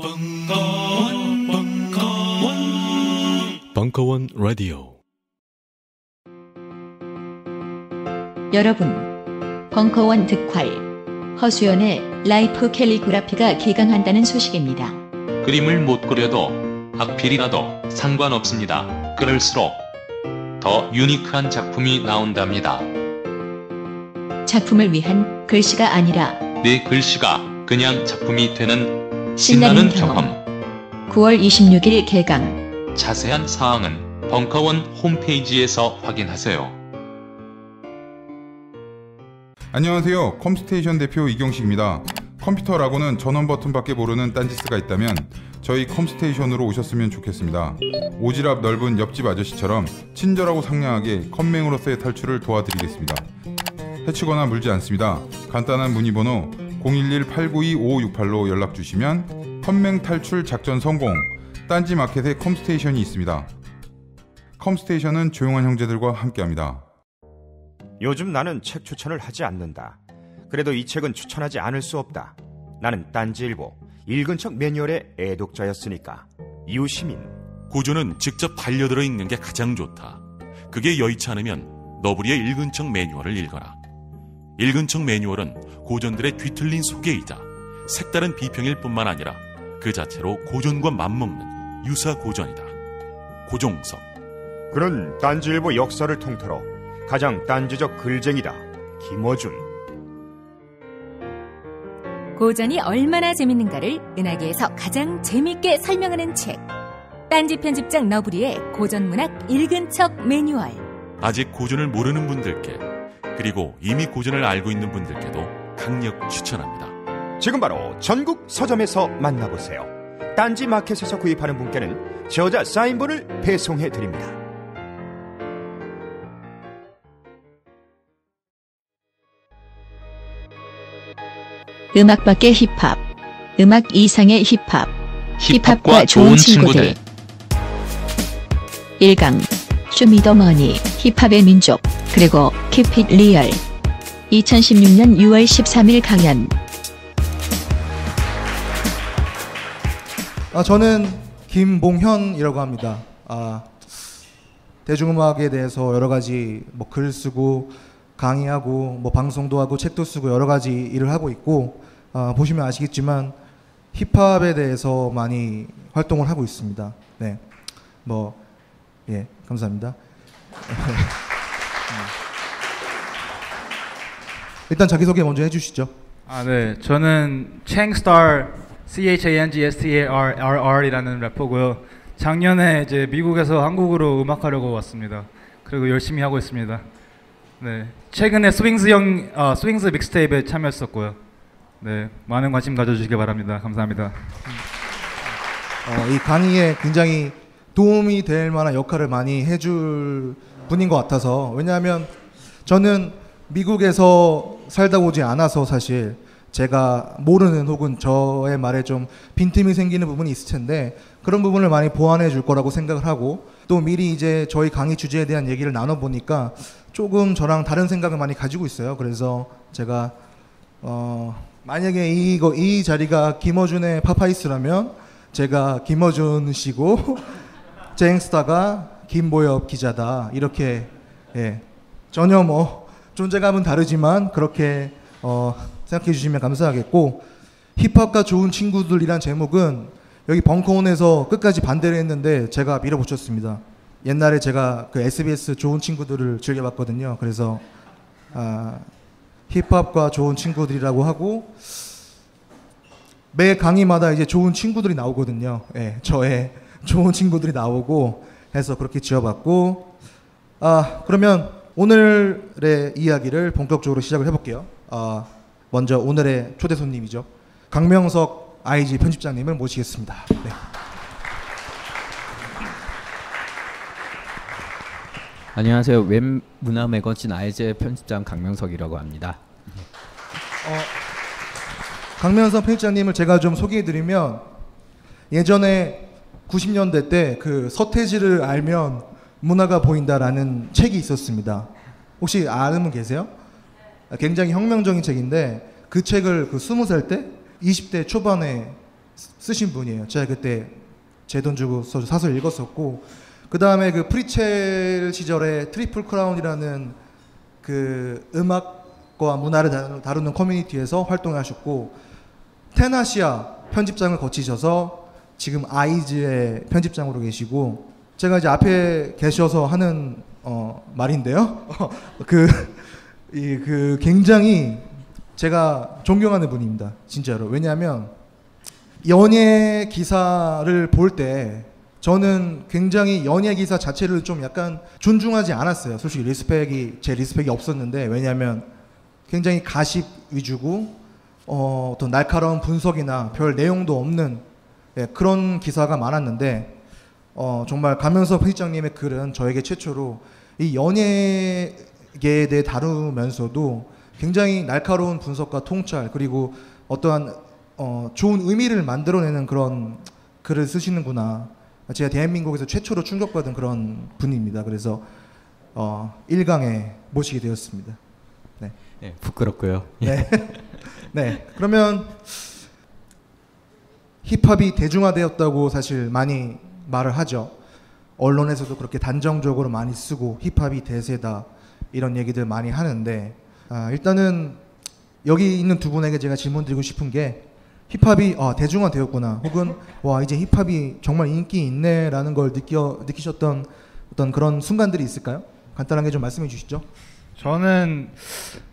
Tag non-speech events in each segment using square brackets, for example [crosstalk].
벙커원, 벙커원, 벙커원 라디오. 여러분, 벙커원 특활, 허수연의 라이프 캘리그라피가 개강한다는 소식입니다. 그림을 못 그려도 악필이라도 상관없습니다. 그럴수록 더 unique한 작품이 나온답니다. 작품을 위한 글씨가 아니라 내 글씨가 그냥 작품이 되는 신나는 경험. 경험. 9월 26일 개강. 자세한 사항은 벙커원 홈페이지에서 확인하세요. 안녕하세요. 컴스테이션 대표 이경식입니다. 컴퓨터라고는 전원 버튼밖에 모르는 딴지스가 있다면 저희 컴스테이션으로 오셨으면 좋겠습니다. 오지랖 넓은 옆집 아저씨처럼 친절하고 상냥하게 컴맹으로서의 탈출을 도와드리겠습니다. 해치거나 물지 않습니다. 간단한 문의 번호 011-892-5568로 연락 주시면 컴맹 탈출 작전 성공 딴지 마켓에 컴스테이션이 있습니다. 컴스테이션은 조용한 형제들과 함께합니다. 요즘 나는 책 추천을 하지 않는다. 그래도 이 책은 추천하지 않을 수 없다. 나는 딴지일보 읽은 척 매뉴얼의 애독자였으니까. 이웃시민 고전은 직접 반려들어 읽는 게 가장 좋다. 그게 여의치 않으면 너부리의 읽은 척 매뉴얼을 읽어라. 읽은 척 매뉴얼은 고전들의 뒤틀린 소개이자 색다른 비평일 뿐만 아니라 그 자체로 고전과 맞먹는 유사 고전이다. 고종석 그는 딴지일보 역사를 통틀어 가장 딴지적 글쟁이다. 김어준 고전이 얼마나 재밌는가를 은하계에서 가장 재밌게 설명하는 책. 딴지 편집장 너브리의 고전문학 읽은 척 매뉴얼. 아직 고전을 모르는 분들께 그리고 이미 고전을 알고 있는 분들께도 강력 추천합니다. 지금 바로 전국 서점에서 만나보세요. 딴지 마켓에서 구입하는 분께는 저자 사인본을 배송해 드립니다. 음악 밖의 힙합. 음악 이상의 힙합. 힙합과 좋은 친구들. 1강. 쇼미더머니. 힙합의 민족. 그리고 keep it real. 2016년 6월 13일 강연. 아, 저는 김봉현이라고 합니다. 아, 대중음악에 대해서 여러 가지 뭐 글 쓰고 강의하고 뭐 방송도 하고 책도 쓰고 여러 가지 일을 하고 있고 아, 보시면 아시겠지만 힙합에 대해서 많이 활동을 하고 있습니다. 네, 뭐 예, 감사합니다. 일단 자기 소개 먼저 해주시죠. 아, 네. 저는 챙스타 C H A N G S T A R R R이라는 래퍼고요. 작년에 이제 미국에서 한국으로 음악하려고 왔습니다. 그리고 열심히 하고 있습니다. 네. 최근에 스윙스 형 어, 스윙스 mixtape에 참여했었고요. 네. 많은 관심 가져주시기 바랍니다. 감사합니다. 어, 이 강의에 굉장히 도움이 될 만한 역할을 많이 해줄 분인 것 같아서 왜냐하면 저는 미국에서 살다 오지 않아서 사실 제가 모르는 혹은 저의 말에 좀 빈틈이 생기는 부분이 있을 텐데 그런 부분을 많이 보완해 줄 거라고 생각을 하고 또 미리 이제 저희 강의 주제에 대한 얘기를 나눠 보니까 조금 저랑 다른 생각을 많이 가지고 있어요. 그래서 제가 어, 만약에 이거 이 자리가 김어준의 파파이스라면 제가 김어준 씨고 [laughs] 쟁스타가 김보엽 기자다 이렇게 예, 전혀 뭐 존재감은 다르지만 그렇게 어, 생각해 주시면 감사하겠고 힙합과 좋은 친구들이란 제목은 여기 벙커원에서 끝까지 반대를 했는데 제가 밀어붙였습니다. 옛날에 제가 그 SBS 좋은 친구들을 즐겨봤거든요. 그래서 아, 힙합과 좋은 친구들이라고 하고 매 강의마다 이제 좋은 친구들이 나오거든요. 예, 저의 좋은 친구들이 나오고 해서 그렇게 지어봤고 아 그러면 오늘의 이야기를 본격적으로 시작을 해볼게요. 아, 먼저 오늘의 초대 손님이죠. 강명석 IG 편집장님을 모시겠습니다. 네. 안녕하세요. 웹 문화 매거진 아이제 편집장 강명석이라고 합니다. 어, 강명석 편집장님을 제가 좀 소개해드리면 예전에 90년대 때 그 서태지를 알면 문화가 보인다라는 책이 있었습니다. 혹시 아는 분 계세요? 굉장히 혁명적인 책인데 그 책을 그 20살 때 20대 초반에 쓰- 쓰신 분이에요. 제가 그때 제 돈 주고 서- 사서 읽었었고 그 다음에 그 프리첼 시절에 트리플 크라운이라는 그 음악과 문화를 다루는 커뮤니티에서 활동하셨고 텐아시아 편집장을 거치셔서 지금 아이즈의 편집장으로 계시고 제가 이제 앞에 계셔서 하는 어, 말인데요. [laughs] 그, 이, 그 굉장히 제가 존경하는 분입니다. 진짜로. 왜냐하면 연예 기사를 볼 때 저는 굉장히 연예 기사 자체를 좀 약간 존중하지 않았어요. 솔직히 respect이 제 respect이 없었는데 왜냐하면 굉장히 가십 위주고 어, 어떤 날카로운 분석이나 별 내용도 없는 예, 그런 기사가 많았는데 어, 정말 강명석 편집장님의 글은 저에게 최초로 이 연예계에 대해 다루면서도 굉장히 날카로운 분석과 통찰 그리고 어떠한 어, 좋은 의미를 만들어내는 그런 글을 쓰시는구나. 제가 대한민국에서 최초로 충격받은 그런 분입니다. 그래서 어, 1강에 모시게 되었습니다. 네. 네, 부끄럽고요. 네. [laughs] 네. 그러면 힙합이 대중화되었다고 사실 많이 말을 하죠. 언론에서도 그렇게 단정적으로 많이 쓰고 힙합이 대세다 이런 얘기들 많이 하는데 아, 일단은 여기 있는 두 분에게 제가 질문 드리고 싶은 게 힙합이 아, 대중화되었구나 혹은 와 이제 힙합이 정말 인기 있네라는 걸 느껴 느끼셨던 어떤 그런 순간들이 있을까요? 간단하게 좀 말씀해 주시죠. 저는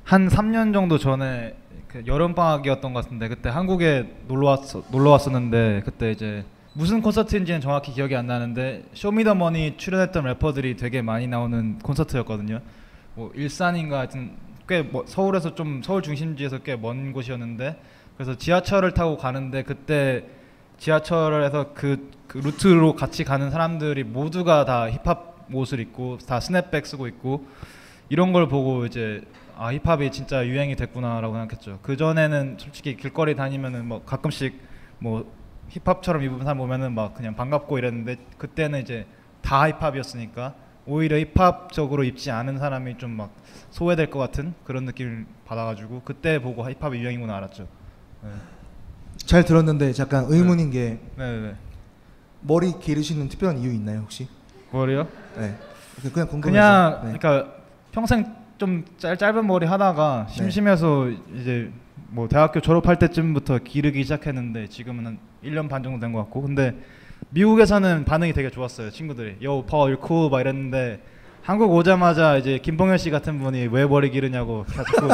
한 3년 정도 전에 그 여름 방학이었던 것 같은데 그때 한국에 놀러 왔 놀러 왔었는데 그때 이제 무슨 콘서트인지는 정확히 기억이 안 나는데 쇼미더머니 출연했던 래퍼들이 되게 많이 나오는 콘서트였거든요. 뭐 일산인가 하여튼 꽤 뭐 서울에서 좀 서울 중심지에서 꽤 먼 곳이었는데 그래서 지하철을 타고 가는데 그때 지하철에서 그, 그 루트로 같이 가는 사람들이 모두가 다 힙합 옷을 입고 다 스냅백 쓰고 있고 이런 걸 보고 이제 아 힙합이 진짜 유행이 됐구나라고 생각했죠. 그 전에는 솔직히 길거리 다니면은 뭐 가끔씩 뭐 힙합처럼 입은 사람 보면은 막 그냥 반갑고 이랬는데 그때는 이제 다 힙합이었으니까 오히려 힙합적으로 입지 않은 사람이 좀 막 소외될 것 같은 그런 느낌을 받아가지고 그때 보고 힙합이 유행이구나 알았죠. 네. 잘 들었는데 잠깐 의문인 게 네네. 머리 기르시는 특별한 이유 있나요 혹시? 머리요? 네. 그냥 궁금해서. 그냥 네. 그러니까 평생 좀 짧, 짧은 머리 하다가 심심해서 이제 뭐 대학교 졸업할 때쯤부터 기르기 시작했는데 지금은 한 1년 반 정도 된 것 같고 근데 미국에서는 반응이 되게 좋았어요 친구들이 요 파워 율쿠 막 이랬는데 한국 오자마자 이제 김봉현 씨 같은 분이 왜 머리 기르냐고 자꾸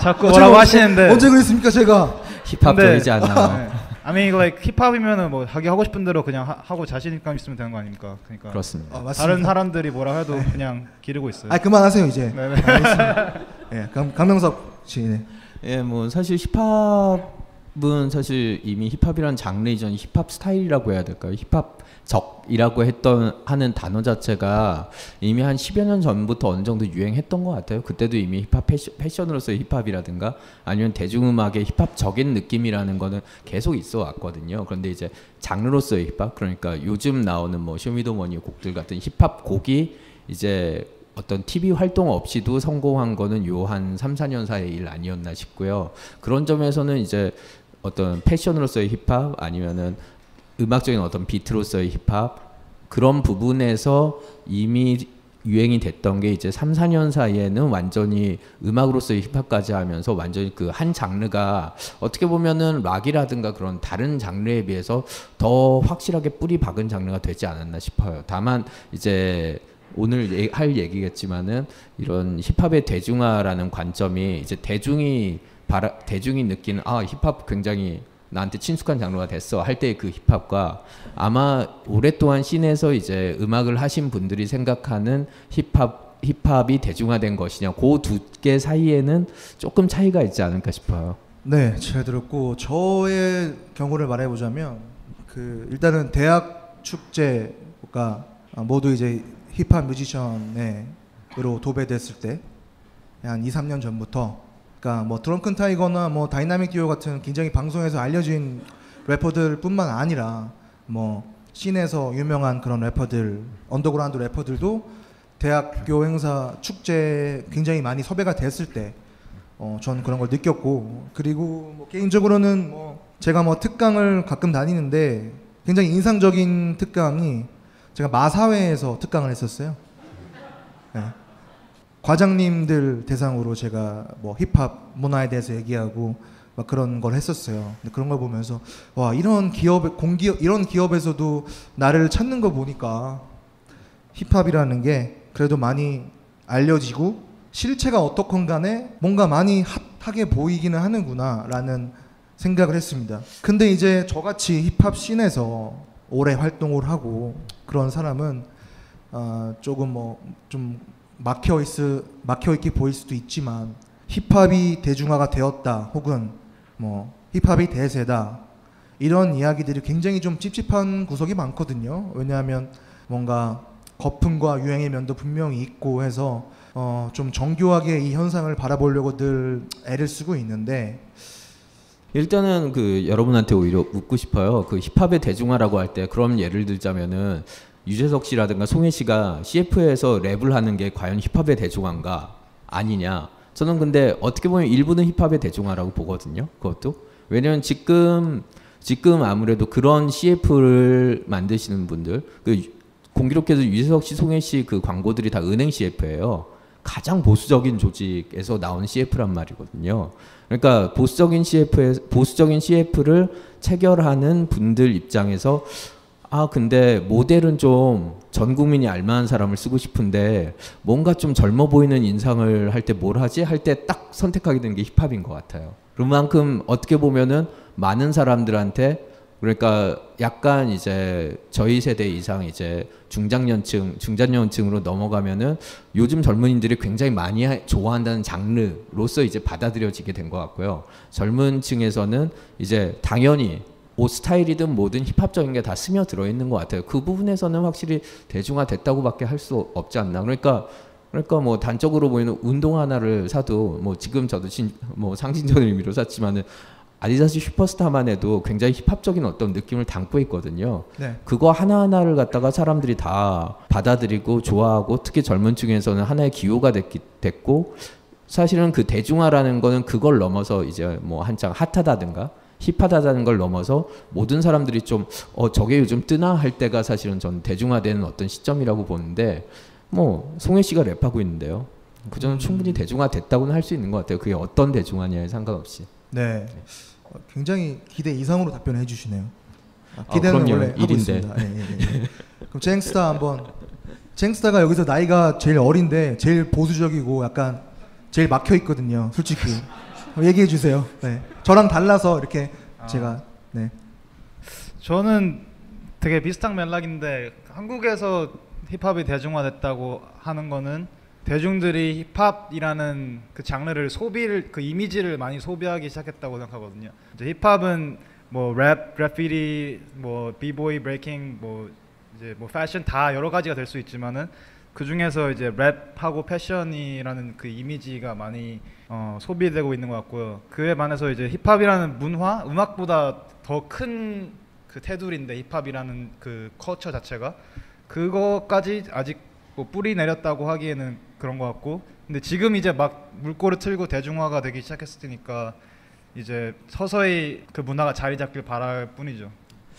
자꾸 어, [laughs] 뭐라고 제가 하시는데 언제, 언제 그랬습니까 제가? 힙합적이지 않아. 네. I mean like 힙합이면은 뭐 자기 하고 싶은 대로 그냥 하, 고 자신감 있으면 되는 거 아닙니까? 그러니까 그렇습니다. 아, 맞습니다. 다른 사람들이 뭐라 해도 그냥 기르고 있어요. 아 그만하세요 이제. 네네. 알겠습니다. 예, 강, 강명석 씨. 네. 예, 뭐 사실 힙합 은 사실 이미 힙합이라는 장르 이전 힙합 스타일이라고 해야 될까요? 힙합적이라고 했던 하는 단어 자체가 이미 한 10여 년 전부터 어느 정도 유행했던 것 같아요. 그때도 이미 힙합 패션, 패션 으로서의 힙합이라든가 아니면 대중음악의 힙합적인 느낌이라는 거는 계속 있어 왔거든요. 그런데 이제 장르로서의 힙합 그러니까 요즘 나오는 뭐 쇼미더머니 곡들 같은 힙합 곡이 이제 어떤 TV 활동 없이도 성공한 거는 요 한 3, 4년 사이의 일 아니었나 싶고요. 그런 점에서는 이제 어떤 패션으로서의 힙합 아니면은 음악적인 어떤 비트로서의 힙합 그런 부분에서 이미 유행이 됐던 게 이제 3, 4년 사이에는 완전히 음악으로서의 힙합까지 하면서 완전히 그 한 장르가 어떻게 보면은 락이라든가 그런 다른 장르에 비해서 더 확실하게 뿌리 박은 장르가 되지 않았나 싶어요. 다만 이제 오늘 얘- 할 얘기겠지만은 이런 힙합의 대중화라는 관점이 이제 대중이 바라, 대중이 느끼는 아 힙합 굉장히 나한테 친숙한 장르가 됐어 할 때의 그 힙합과 아마 오랫동안 scene에서 이제 음악을 하신 분들이 생각하는 힙합 힙합이 대중화된 것이냐 그 두 개 사이에는 조금 차이가 있지 않을까 싶어요. 네, 잘 들었고 저의 경우를 말해보자면 그 일단은 대학 축제가 모두 이제 힙합 뮤지션으로 도배됐을 때 한 2, 3년 전부터 그러니까 뭐 드렁큰 타이거나 뭐 다이나믹 듀오 같은 굉장히 방송에서 알려진 래퍼들뿐만 아니라 뭐 scene에서 유명한 그런 래퍼들 언더그라운드 래퍼들도 대학교 행사 축제 굉장히 많이 섭외가 됐을 때 어, 전 그런 걸 느꼈고 그리고 뭐 개인적으로는 뭐 제가 뭐 특강을 가끔 다니는데 굉장히 인상적인 특강이 제가 마사회에서 특강을 했었어요. 네. 과장님들 대상으로 제가 뭐 힙합 문화에 대해서 얘기하고 막 그런 걸 했었어요. 근데 그런 걸 보면서 와 이런 기업 공기업 이런 기업에서도 나를 찾는 거 보니까 힙합이라는 게 그래도 많이 알려지고 실체가 어떻건 간에 뭔가 많이 hot하게 보이기는 하는구나라는 생각을 했습니다. 근데 이제 저같이 힙합 scene에서 오래 활동을 하고 그런 사람은 어, 조금 뭐 좀 막혀 있 막혀 있게 보일 수도 있지만 힙합이 대중화가 되었다 혹은 뭐 힙합이 대세다 이런 이야기들이 굉장히 좀 찝찝한 구석이 많거든요. 왜냐하면 뭔가 거품과 유행의 면도 분명히 있고 해서 어, 좀 정교하게 이 현상을 바라보려고 늘 애를 쓰고 있는데 일단은 그 여러분한테 오히려 묻고 싶어요. 그 힙합의 대중화라고 할 때 그럼 예를 들자면은 유재석 씨라든가 송혜 씨가 CF에서 랩을 하는 게 과연 힙합의 대중화인가 아니냐. 저는 근데 어떻게 보면 일부는 힙합의 대중화라고 보거든요. 그것도 왜냐면 지금 지금 아무래도 그런 CF를 만드시는 분들 그 공교롭게도 유재석 씨, 송혜 씨 그 광고들이 다 은행 CF예요. 가장 보수적인 조직에서 나온 CF란 말이거든요. 그러니까 보수적인 CF에 보수적인 CF를 체결하는 분들 입장에서 아 근데 모델은 좀 전 국민이 알만한 사람을 쓰고 싶은데 뭔가 좀 젊어 보이는 인상을 할 때 뭘 하지 할 때 딱 선택하게 된게 힙합인 것 같아요. 그만큼 어떻게 보면은 많은 사람들한테 그러니까 약간 이제 저희 세대 이상 이제 중장년층 중장년층으로 넘어가면은 요즘 젊은이들이 굉장히 많이 하, 좋아한다는 장르로서 이제 받아들여지게 된 것 같고요. 젊은 층에서는 이제 당연히 옷 스타일이든 뭐든 힙합적인 게 다 스며 들어 있는 것 같아요. 그 부분에서는 확실히 대중화 됐다고밖에 할 수 없지 않나. 그러니까 그러니까 뭐 단적으로 보이는 운동 하나를 사도 뭐 지금 저도 진, 뭐 상징적인 의미로 샀지만은 아디다스 슈퍼스타만 해도 굉장히 힙합적인 어떤 느낌을 담고 있거든요. 네. 그거 하나하나를 갖다가 사람들이 다 받아들이고 좋아하고 특히 젊은 층에서는 하나의 기호가 됐기, 됐고 사실은 그 대중화라는 거는 그걸 넘어서 이제 뭐 한창 핫하다든가 힙하다는 걸 넘어서 모든 사람들이 좀 어 저게 요즘 뜨나 할 때가 사실은 전 대중화되는 어떤 시점이라고 보는데 뭐 송혜 씨가 랩하고 있는데요. 그 저는 충분히 대중화됐다고는 할 수 있는 것 같아요. 그게 어떤 대중화냐에 상관없이. 네. 어, 굉장히 기대 이상으로 답변을 해주시네요. 아, 아, 기대는 그럼요. 원래 하고 일인데. 있습니다. 예, 예, 예. 그럼 쟁스타 한번 쟁스타가 여기서 나이가 제일 어린데 제일 보수적이고 약간 제일 막혀 있거든요. 솔직히 얘기해 주세요. 네. 저랑 달라서 이렇게 제가 네. 저는 되게 비슷한 맥락인데 한국에서 힙합이 대중화됐다고 하는 거는 대중들이 힙합이라는 그 장르를 소비를 그 이미지를 많이 소비하기 시작했다고 생각하거든요. 이제 힙합은 뭐 랩, 그래피티, 뭐 비보이, breaking, 뭐 이제 뭐 패션 다 여러 가지가 될 수 있지만은 그 중에서 이제 랩하고 패션이라는 그 이미지가 많이 어, 소비되고 있는 것 같고요. 그에 반해서 이제 힙합이라는 문화, 음악보다 더 큰 그 테두리인데 힙합이라는 그 커처 자체가 그거까지 아직 뭐 뿌리 내렸다고 하기에는 그런 것 같고 근데 지금 이제 막 물꼬를 틀고 대중화가 되기 시작했으니까 이제 서서히 그 문화가 자리 잡길 바랄 뿐이죠.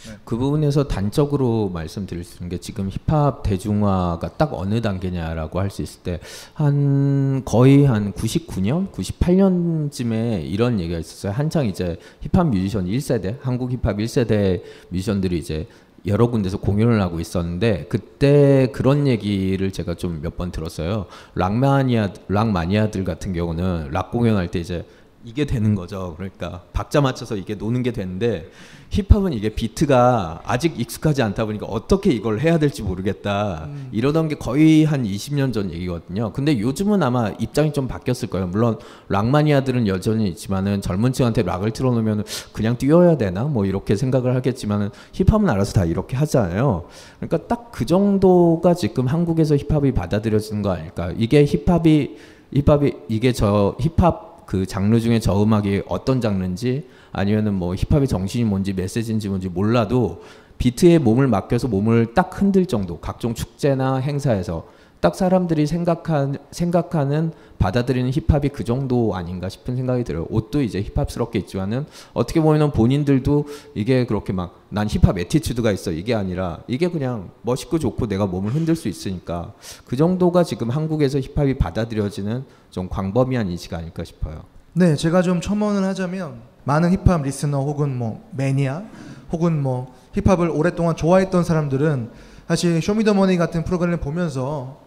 네. 그 부분에서 단적으로 말씀드릴 수 있는 게 지금 힙합 대중화가 딱 어느 단계냐라고 할 수 있을 때 한 거의 한 99년, 98년쯤에 이런 얘기가 있었어요. 한창 이제 힙합 뮤지션 1세대, 한국 힙합 1세대 뮤지션들이 이제 여러 군데서 공연을 하고 있었는데 그때 그런 얘기를 제가 좀 몇 번 들었어요. 락마니아 락마니아들 같은 경우는 락 공연할 때 이제 이게 되는 거죠. 그러니까 박자 맞춰서 이게 노는 게 되는데 힙합은 이게 비트가 아직 익숙하지 않다 보니까 어떻게 이걸 해야 될지 모르겠다. 음. 이러던 게 거의 한 20년 전 얘기거든요. 근데 요즘은 아마 입장이 좀 바뀌었을 거예요. 물론 락마니아들은 여전히 있지만은 젊은 층한테 락을 틀어놓으면 그냥 뛰어야 되나 뭐 이렇게 생각을 하겠지만은 힙합은 알아서 다 이렇게 하잖아요. 그러니까 딱 그 정도가 지금 한국에서 힙합이 받아들여지는 거 아닐까. 이게 힙합이 힙합이 이게 저 힙합 그 장르 중에 저 음악이 어떤 장르인지 아니면은 뭐 힙합의 정신이 뭔지 메시지인지 뭔지 몰라도 비트에 몸을 맡겨서 몸을 딱 흔들 정도 각종 축제나 행사에서 딱 사람들이 생각한 생각하는 받아들이는 힙합이 그 정도 아닌가 싶은 생각이 들어요. 옷도 이제 힙합스럽게 있지만은 어떻게 보면은 본인들도 이게 그렇게 막 난 힙합 attitude가 있어 이게 아니라 이게 그냥 멋있고 좋고 내가 몸을 흔들 수 있으니까 그 정도가 지금 한국에서 힙합이 받아들여지는 좀 광범위한 인식 아닐까 싶어요. 네, 제가 좀 첨언을 하자면 많은 힙합 listener 혹은 뭐 매니아 혹은 뭐 힙합을 오랫동안 좋아했던 사람들은 사실 쇼미더머니 같은 프로그램을 보면서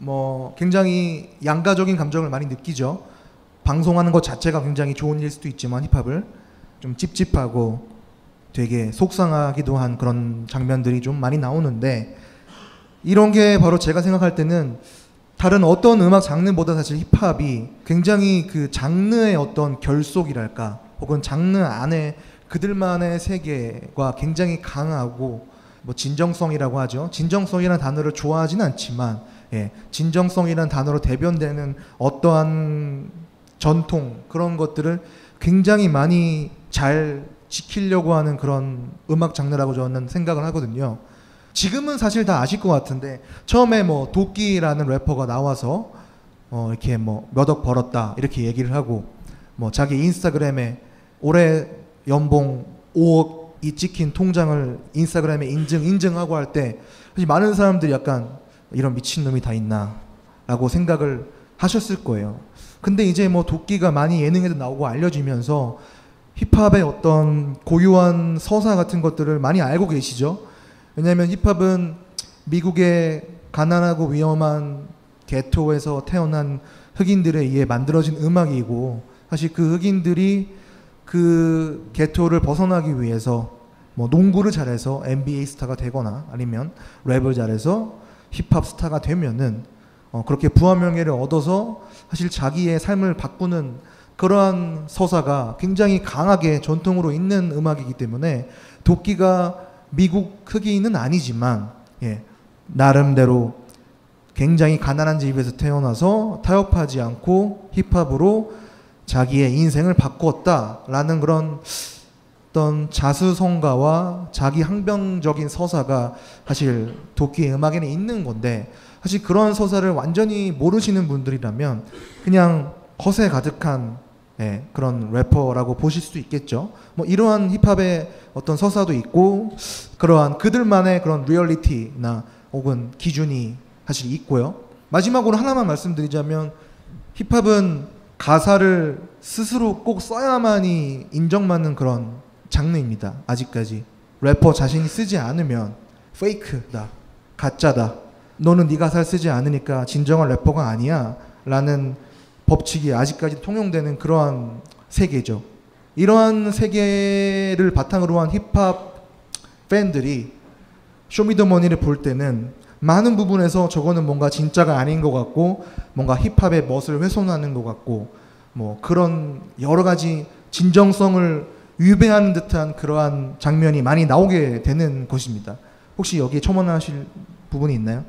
뭐 굉장히 양가적인 감정을 많이 느끼죠. 방송하는 것 자체가 굉장히 좋은 일 수도 있지만 힙합을 좀 찝찝하고 되게 속상하기도 한 그런 장면들이 좀 많이 나오는데 이런 게 바로 제가 생각할 때는 다른 어떤 음악 장르보다 사실 힙합이 굉장히 그 장르의 어떤 결속이랄까 혹은 장르 안에 그들만의 세계가 굉장히 강하고 뭐 진정성이라고 하죠. 진정성이라는 단어를 좋아하진 않지만 예, 진정성이라는 단어로 대변되는 어떠한 전통 그런 것들을 굉장히 많이 잘 지키려고 하는 그런 음악 장르라고 저는 생각을 하거든요. 지금은 사실 다 아실 것 같은데 처음에 뭐 도끼라는 래퍼가 나와서 어 이렇게 뭐 몇 억 벌었다 이렇게 얘기를 하고 뭐 자기 인스타그램에 올해 연봉 5억이 찍힌 통장을 인스타그램에 인증 인증하고 할 때 많은 사람들이 약간 이런 미친 놈이 다 있나 라고 생각을 하셨을 거예요. 근데 이제 뭐 도끼가 많이 예능에도 나오고 알려지면서 힙합의 어떤 고유한 서사 같은 것들을 많이 알고 계시죠. 왜냐하면 힙합은 미국의 가난하고 위험한 게토에서 태어난 흑인들에 의해 만들어진 음악이고 사실 그 흑인들이 그 게토를 벗어나기 위해서 뭐 농구를 잘해서 NBA 스타가 되거나 아니면 랩을 잘해서 힙합 스타가 되면은 어 그렇게 부와 명예를 얻어서 사실 자기의 삶을 바꾸는 그러한 서사가 굉장히 강하게 전통으로 있는 음악이기 때문에 도끼가 미국 흑인은 아니지만 예, 나름대로 굉장히 가난한 집에서 태어나서 타협하지 않고 힙합으로 자기의 인생을 바꾸었다라는 그런 어떤 자수성가와 자기 항변적인 서사가 사실 도끼의 음악에는 있는 건데 사실 그런 서사를 완전히 모르시는 분들이라면 그냥 허세 가득한 예, 그런 래퍼라고 보실 수도 있겠죠. 뭐 이러한 힙합의 어떤 서사도 있고 그러한 그들만의 그런 리얼리티나 혹은 기준이 사실 있고요. 마지막으로 하나만 말씀드리자면 힙합은 가사를 스스로 꼭 써야만이 인정받는 그런 장르입니다. 아직까지 래퍼 자신이 쓰지 않으면 fake다, 가짜다. 너는 네 가사를 쓰지 않으니까 진정한 래퍼가 아니야. 라는 법칙이 아직까지 통용되는 그러한 세계죠. 이러한 세계를 바탕으로 한 힙합 팬들이 쇼미더머니를 볼 때는 많은 부분에서 저거는 뭔가 진짜가 아닌 것 같고 뭔가 힙합의 멋을 훼손하는 것 같고 뭐 그런 여러 가지 진정성을 위배하는 듯한 그러한 장면이 많이 나오게 되는 것입니다. 혹시 여기에 첨언하실 부분이 있나요?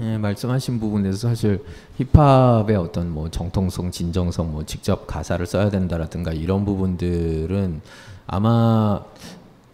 예, 말씀하신 부분에서 사실 힙합의 어떤 뭐 정통성, 진정성, 뭐 직접 가사를 써야 된다라든가 이런 부분들은 아마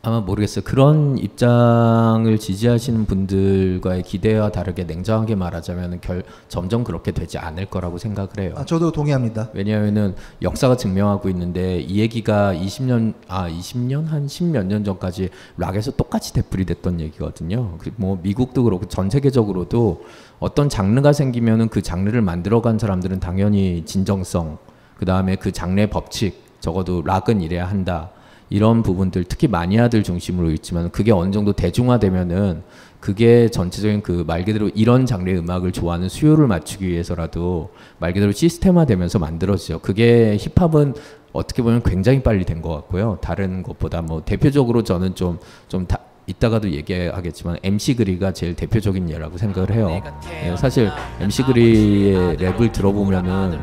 아마 모르겠어요. 그런 입장을 지지하시는 분들과의 기대와 다르게 냉정하게 말하자면 결 점점 그렇게 되지 않을 거라고 생각을 해요. 아, 저도 동의합니다. 왜냐하면은 역사가 증명하고 있는데 이 얘기가 20년 아 20년 한 10몇 년 전까지 락에서 똑같이 되풀이 됐던 얘기거든요. 뭐 미국도 그렇고 전 세계적으로도 어떤 장르가 생기면은 그 장르를 만들어간 사람들은 당연히 진정성 그 다음에 그 장르의 법칙 적어도 락은 이래야 한다. 이런 부분들 특히 마니아들 중심으로 있지만 그게 어느 정도 대중화되면은 그게 전체적인 그 말 그대로 이런 장르의 음악을 좋아하는 수요를 맞추기 위해서라도 말 그대로 시스템화되면서 만들어지죠. 그게 힙합은 어떻게 보면 굉장히 빨리 된 것 같고요. 다른 것보다 뭐 대표적으로 저는 좀 좀 다 이따가도 얘기하겠지만 MC 그리가 제일 대표적인 예라고 생각을 해요. 예, 사실 MC 그리의 랩을 들어보면은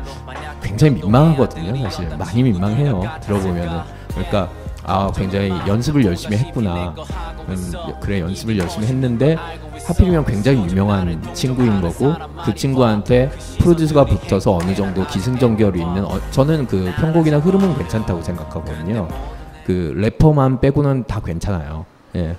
굉장히 민망하거든요. 사실 많이 민망해요. 들어보면은 그러니까 아 굉장히 연습을 열심히 했구나 음, 그래 연습을 열심히 했는데 하필이면 굉장히 유명한 친구인 거고 그 친구한테 프로듀서가 붙어서 어느 정도 기승전결이 있는 어, 저는 그 편곡이나 흐름은 괜찮다고 생각하거든요 그 래퍼만 빼고는 다 괜찮아요 예.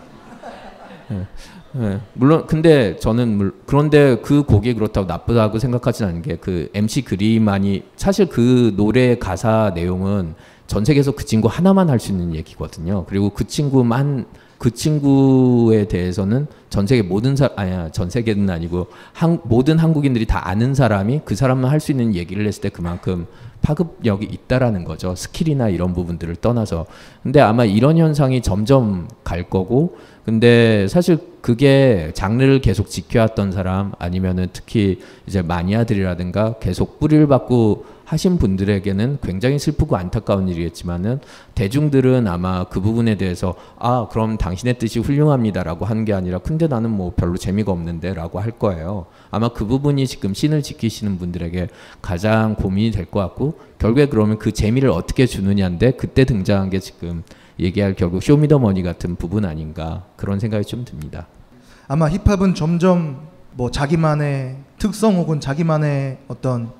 예. 네, 물론 근데 저는 물, 그런데 그 곡이 그렇다고 나쁘다고 생각하진 않은 게 그 MC 그리만이 사실 그 노래 가사 내용은 전 세계에서 그 친구 하나만 할 수 있는 얘기거든요. 그리고 그 친구만 그 친구에 대해서는 전 세계 모든 사 아니야 전 세계는 아니고 한, 모든 한국인들이 다 아는 사람이 그 사람만 할 수 있는 얘기를 했을 때 그만큼 파급력이 있다라는 거죠. skill이나 이런 부분들을 떠나서. 근데 아마 이런 현상이 점점 갈 거고 근데 사실 그게 장르를 계속 지켜왔던 사람 아니면은 특히 이제 마니아들이라든가 계속 뿌리를 받고 하신 분들에게는 굉장히 슬프고 안타까운 일이겠지만은 대중들은 아마 그 부분에 대해서 아 그럼 당신의 뜻이 훌륭합니다라고 하는 게 아니라 근데 나는 뭐 별로 재미가 없는데라고 할 거예요. 아마 그 부분이 지금 신을 지키시는 분들에게 가장 고민이 될 것 같고 결국에 그러면 그 재미를 어떻게 주느냐인데 그때 등장한 게 지금 얘기할 결국 쇼미더머니 같은 부분 아닌가 그런 생각이 좀 듭니다. 아마 힙합은 점점 뭐 자기만의 특성 혹은 자기만의 어떤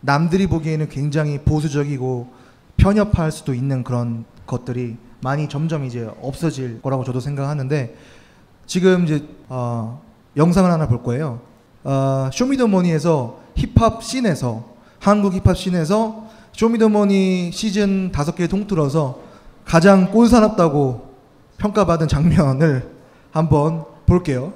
남들이 보기에는 굉장히 보수적이고 편협할 수도 있는 그런 것들이 많이 점점 이제 없어질 거라고 저도 생각하는데 지금 이제 어, 영상을 하나 볼 거예요. 어, 쇼미더머니에서 힙합 scene에서 한국 힙합 scene에서 쇼미더머니 시즌 다섯 개 통틀어서 가장 꼴사납다고 평가받은 장면을 한번 볼게요.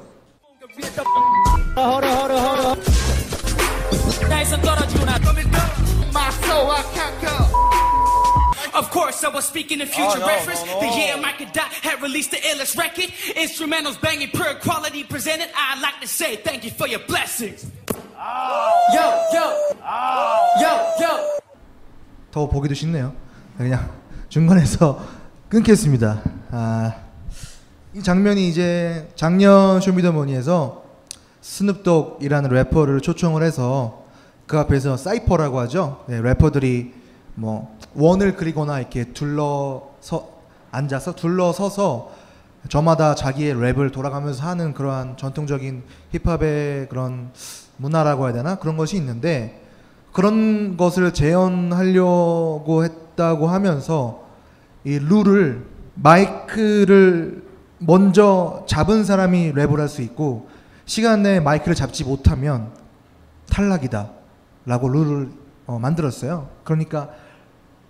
Of course, I was speaking in future Oh, no, reference. no, no. The year Michael Dot had released the illest record. Instrumentals banging, pure quality presented. I'd like to say thank you for your blessings. Yo, yo, yo, yo. 더 보기도 싫네요. 그냥 중간에서 끊겠습니다. 아, 이 장면이 이제 작년 쇼미더머니에서 스눕독이라는 래퍼를 초청을 해서 그 앞에서 cypher라고 하죠. 네, 래퍼들이 뭐 원을 그리거나 이렇게 둘러서 앉아서 둘러서서 저마다 자기의 랩을 돌아가면서 하는 그러한 전통적인 힙합의 그런 문화라고 해야 되나 그런 것이 있는데 그런 것을 재현하려고 했다고 하면서 이 룰을 마이크를 먼저 잡은 사람이 랩을 할 수 있고 시간 내에 마이크를 잡지 못하면 탈락이다 라고 룰을 어, 만들었어요. 그러니까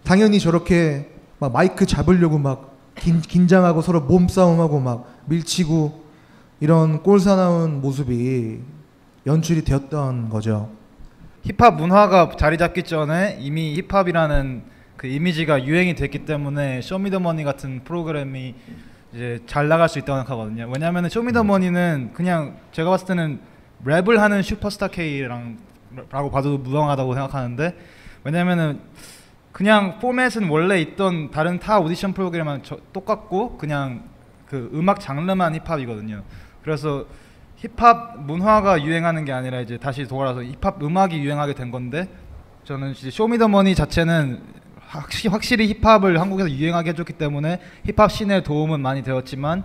당연히 저렇게 막 마이크 잡으려고 막 긴, 긴장하고 서로 몸싸움하고 막 밀치고 이런 꼴사나운 모습이 연출이 되었던 거죠. 힙합 문화가 자리 잡기 전에 이미 힙합이라는 그 이미지가 유행이 됐기 때문에 쇼미더머니 같은 프로그램이 이제 잘 나갈 수 있다고 생각하거든요. 왜냐하면 쇼미더머니는 그냥 제가 봤을 때는 랩을 하는 슈퍼스타 K랑 라고 봐도 무방하다고 생각하는데 왜냐면은 그냥 포맷은 원래 있던 다른 타 오디션 프로그램만 저- 똑같고 그냥 그 음악 장르만 힙합이거든요. 그래서 힙합 문화가 유행하는 게 아니라 이제 다시 돌아서 힙합 음악이 유행하게 된 건데 저는 이제 쇼미더머니 자체는 확실히, 확실히 힙합을 한국에서 유행하게 해줬기 때문에 힙합 씬에 도움은 많이 되었지만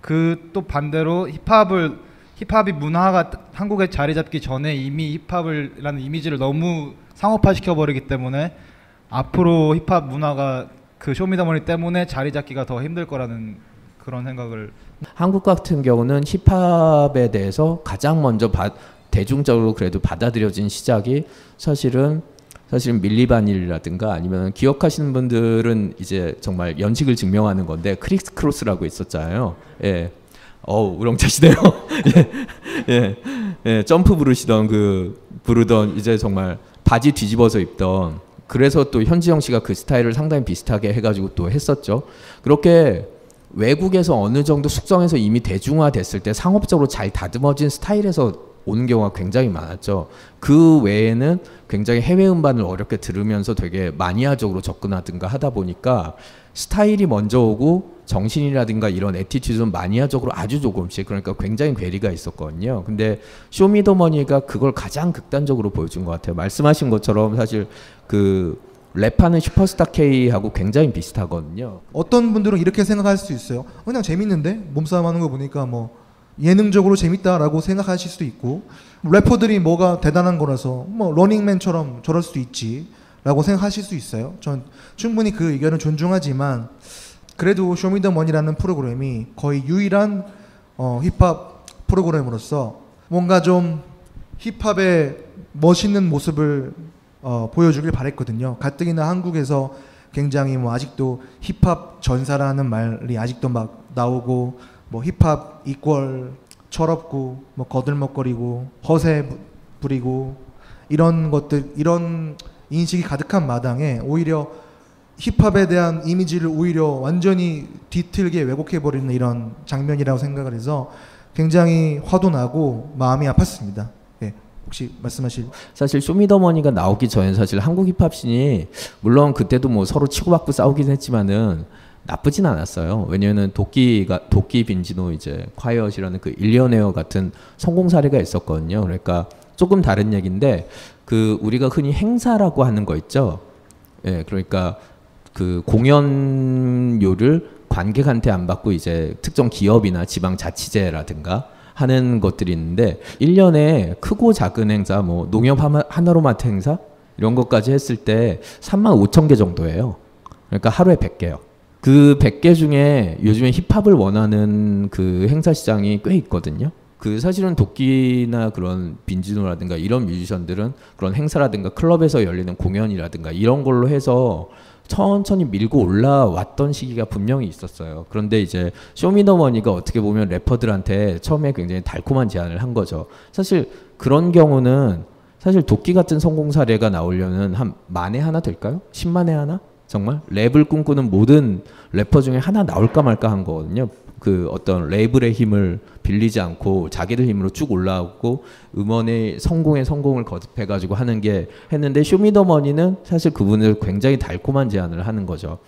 그 또 반대로 힙합을 힙합이 문화가 한국에 자리 잡기 전에 이미 힙합을라는 이미지를 너무 상업화 시켜 버리기 때문에 앞으로 힙합 문화가 그 쇼미더머니 때문에 자리 잡기가 더 힘들 거라는 그런 생각을 한국 같은 경우는 힙합에 대해서 가장 먼저 바, 대중적으로 그래도 받아들여진 시작이 사실은 사실은 밀리바닐리라든가 아니면 기억하시는 분들은 이제 정말 연식을 증명하는 건데 크리스 크로스라고 있었잖아요. 예. 어우 우렁차시네요. [laughs] 예. 예. 예. 점프 부르시던 그 부르던 이제 정말 바지 뒤집어서 입던 그래서 또 현진영 씨가 그 스타일을 상당히 비슷하게 해가지고 또 했었죠. 그렇게 외국에서 어느 정도 숙성해서 이미 대중화됐을 때 상업적으로 잘 다듬어진 스타일에서 오는 경우가 굉장히 많았죠. 그 외에는 굉장히 해외 음반을 어렵게 들으면서 되게 마니아적으로 접근하든가 하다 보니까 스타일이 먼저 오고 정신이라든가 이런 attitude는 마니아적으로 아주 조금씩 그러니까 굉장히 괴리가 있었거든요. 근데 쇼미더머니가 그걸 가장 극단적으로 보여준 것 같아요. 말씀하신 것처럼 사실 그 랩하는 슈퍼스타 K하고 굉장히 비슷하거든요. 어떤 분들은 이렇게 생각할 수 있어요. 어, 그냥 재밌는데 몸싸움 하는 거 보니까 뭐 예능적으로 재밌다라고 생각하실 수도 있고 래퍼들이 뭐가 대단한 거라서 뭐 러닝맨처럼 저럴 수도 있지 라고 생각하실 수 있어요. 전 충분히 그 의견은 존중하지만 그래도 쇼미더머니라는 프로그램이 거의 유일한 어, 힙합 프로그램으로서 뭔가 좀 힙합의 멋있는 모습을 어, 보여주길 바랬거든요. 가뜩이나 한국에서 굉장히 뭐 아직도 힙합 전사라는 말이 아직도 막 나오고 뭐 힙합 이퀄 철없고 뭐 거들먹거리고 허세 부- 부리고 이런 것들 이런 인식이 가득한 마당에 오히려 힙합에 대한 이미지를 오히려 완전히 뒤틀게 왜곡해 버리는 이런 장면이라고 생각을 해서 굉장히 화도 나고 마음이 아팠습니다. 예. 혹시 말씀하실 사실 쇼미더머니가 나오기 전에 사실 한국 힙합scene이 물론 그때도 뭐 서로 치고받고 싸우긴 했지만은 나쁘진 않았어요. 왜냐면은 도끼가 도끼 빈지노 이제 콰이엇이라는 그 일리어네어 같은 성공 사례가 있었거든요. 그러니까 조금 다른 얘기인데 그 우리가 흔히 행사라고 하는 거 있죠. 예, 그러니까 그 공연료를 관객한테 안 받고 이제 특정 기업이나 지방 자치제라든가 하는 것들이 있는데 1년에 크고 작은 행사 뭐 농협 하나- 하나로마트 행사 이런 것까지 했을 때 3만 5천 개 정도예요. 그러니까 하루에 100개요. 그 100개 중에 요즘에 힙합을 원하는 그 행사 시장이 꽤 있거든요. 그 사실은 도끼나 그런 빈지노라든가 이런 뮤지션들은 그런 행사라든가 클럽에서 열리는 공연이라든가 이런 걸로 해서 천천히 밀고 올라왔던 시기가 분명히 있었어요. 그런데 이제 쇼미더머니가 어떻게 보면 래퍼들한테 처음에 굉장히 달콤한 제안을 한 거죠. 사실 그런 경우는 사실 도끼 같은 성공 사례가 나오려면 한 만에 하나 될까요? 10만에 하나? 정말 랩을 꿈꾸는 모든 래퍼 중에 하나 나올까 말까 한 거거든요. 그 어떤 레이블의 힘을 빌리지 않고 자기들 힘으로 쭉 올라오고 음원의 성공의 성공을 거듭해 가지고 하는 게 했는데 쇼미더머니는 사실 그분을 굉장히 달콤한 제안을 하는 거죠.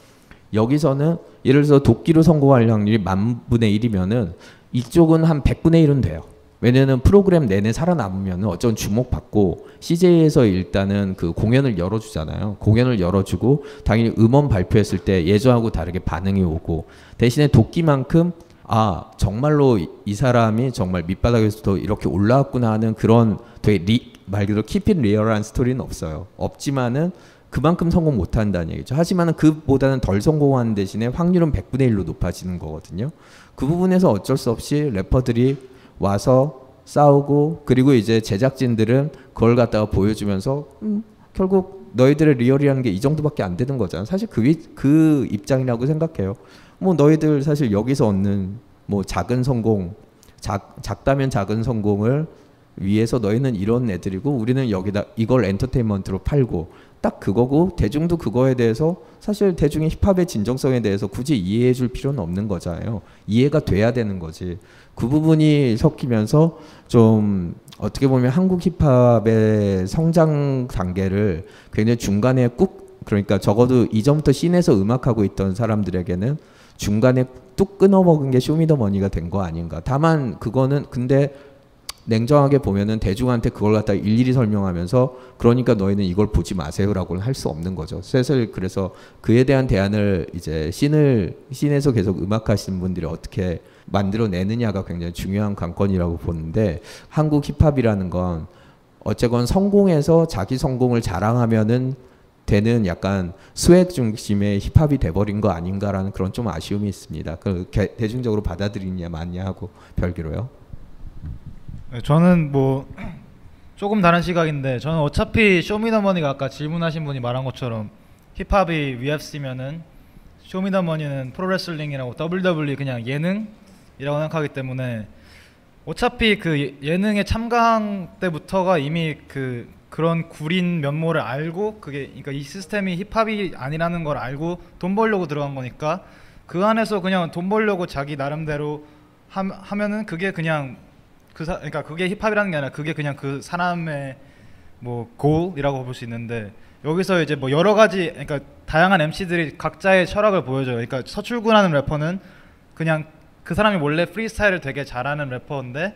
여기서는 예를 들어서 도끼로 성공할 확률이 만 분의 1이면은 이쪽은 한 100분의 1은 돼요. 왜냐면 프로그램 내내 살아남으면 어쩐 주목받고 CJ에서 일단은 그 공연을 열어주잖아요. 공연을 열어주고 당연히 음원 발표했을 때 예전하고 다르게 반응이 오고 대신에 도끼만큼 아 정말로 이, 이 사람이 정말 밑바닥에서도 이렇게 올라왔구나 하는 그런 되게 리, 말 그대로 키핏 리얼한 스토리는 없어요. 없지만은 그만큼 성공 못한다는 얘기죠. 하지만은 그보다는 덜 성공하는 대신에 확률은 100분의 1로 높아지는 거거든요. 그 부분에서 어쩔 수 없이 래퍼들이 와서 싸우고 그리고 이제 제작진들은 그걸 갖다가 보여주면서 음, 결국 너희들의 real이라는 게 이 정도밖에 안 되는 거잖아. 사실 그, 위- 그 입장이라고 생각해요. 뭐 너희들 사실 여기서 얻는 뭐 작은 성공, 작, 작다면 작은 성공을 위해서 너희는 이런 애들이고 우리는 여기다 이걸 엔터테인먼트로 팔고 딱 그거고 대중도 그거에 대해서 사실 대중의 힙합의 진정성에 대해서 굳이 이해해 줄 필요는 없는 거잖아요. 이해가 돼야 되는 거지. 그 부분이 섞이면서 좀 어떻게 보면 한국 힙합의 성장 단계를 굉장히 중간에 꾹 그러니까 적어도 이전부터 scene에서 음악하고 있던 사람들에게는 중간에 뚝 끊어먹은 게 쇼미더머니가 된 거 아닌가. 다만 그거는 근데 냉정하게 보면은 대중한테 그걸 갖다 일일이 설명하면서 그러니까 너희는 이걸 보지 마세요라고는 할 수 없는 거죠. 사실 그래서 그에 대한 대안을 이제 scene을 scene에서 계속 음악하시는 분들이 어떻게 만들어내느냐가 굉장히 중요한 관건이라고 보는데 한국 힙합이라는 건 어쨌건 성공해서 자기 성공을 자랑하면은 되는 약간 swag 중심의 힙합이 돼버린 거 아닌가라는 그런 좀 아쉬움이 있습니다. 그 개- 대중적으로 받아들이냐 마냐 하고 별개로요. 네, 저는 뭐 조금 다른 시각인데 저는 어차피 쇼미더머니가 아까 질문하신 분이 말한 것처럼 힙합이 UFC면은 쇼미더머니는 프로레슬링이라고 WWE 그냥 예능 이라고 생각하기 때문에 어차피 그 예- 예능의 참가 때부터가 이미 그 그런 구린 면모를 알고 그게 그러니까 이 시스템이 힙합이 아니라는 걸 알고 돈 벌려고 들어간 거니까 그 안에서 그냥 돈 벌려고 자기 나름대로 함, 하면은 그게 그냥 그 사, 그러니까 그게 힙합이라는 게 아니라 그게 그냥 그 사람의 뭐 goal이라고 볼 수 있는데 여기서 이제 뭐 여러 가지 그러니까 다양한 MC들이 각자의 철학을 보여줘요. 그러니까 서출구라는 래퍼는 그냥 그 사람이 원래 프리스타일을 되게 잘하는 래퍼인데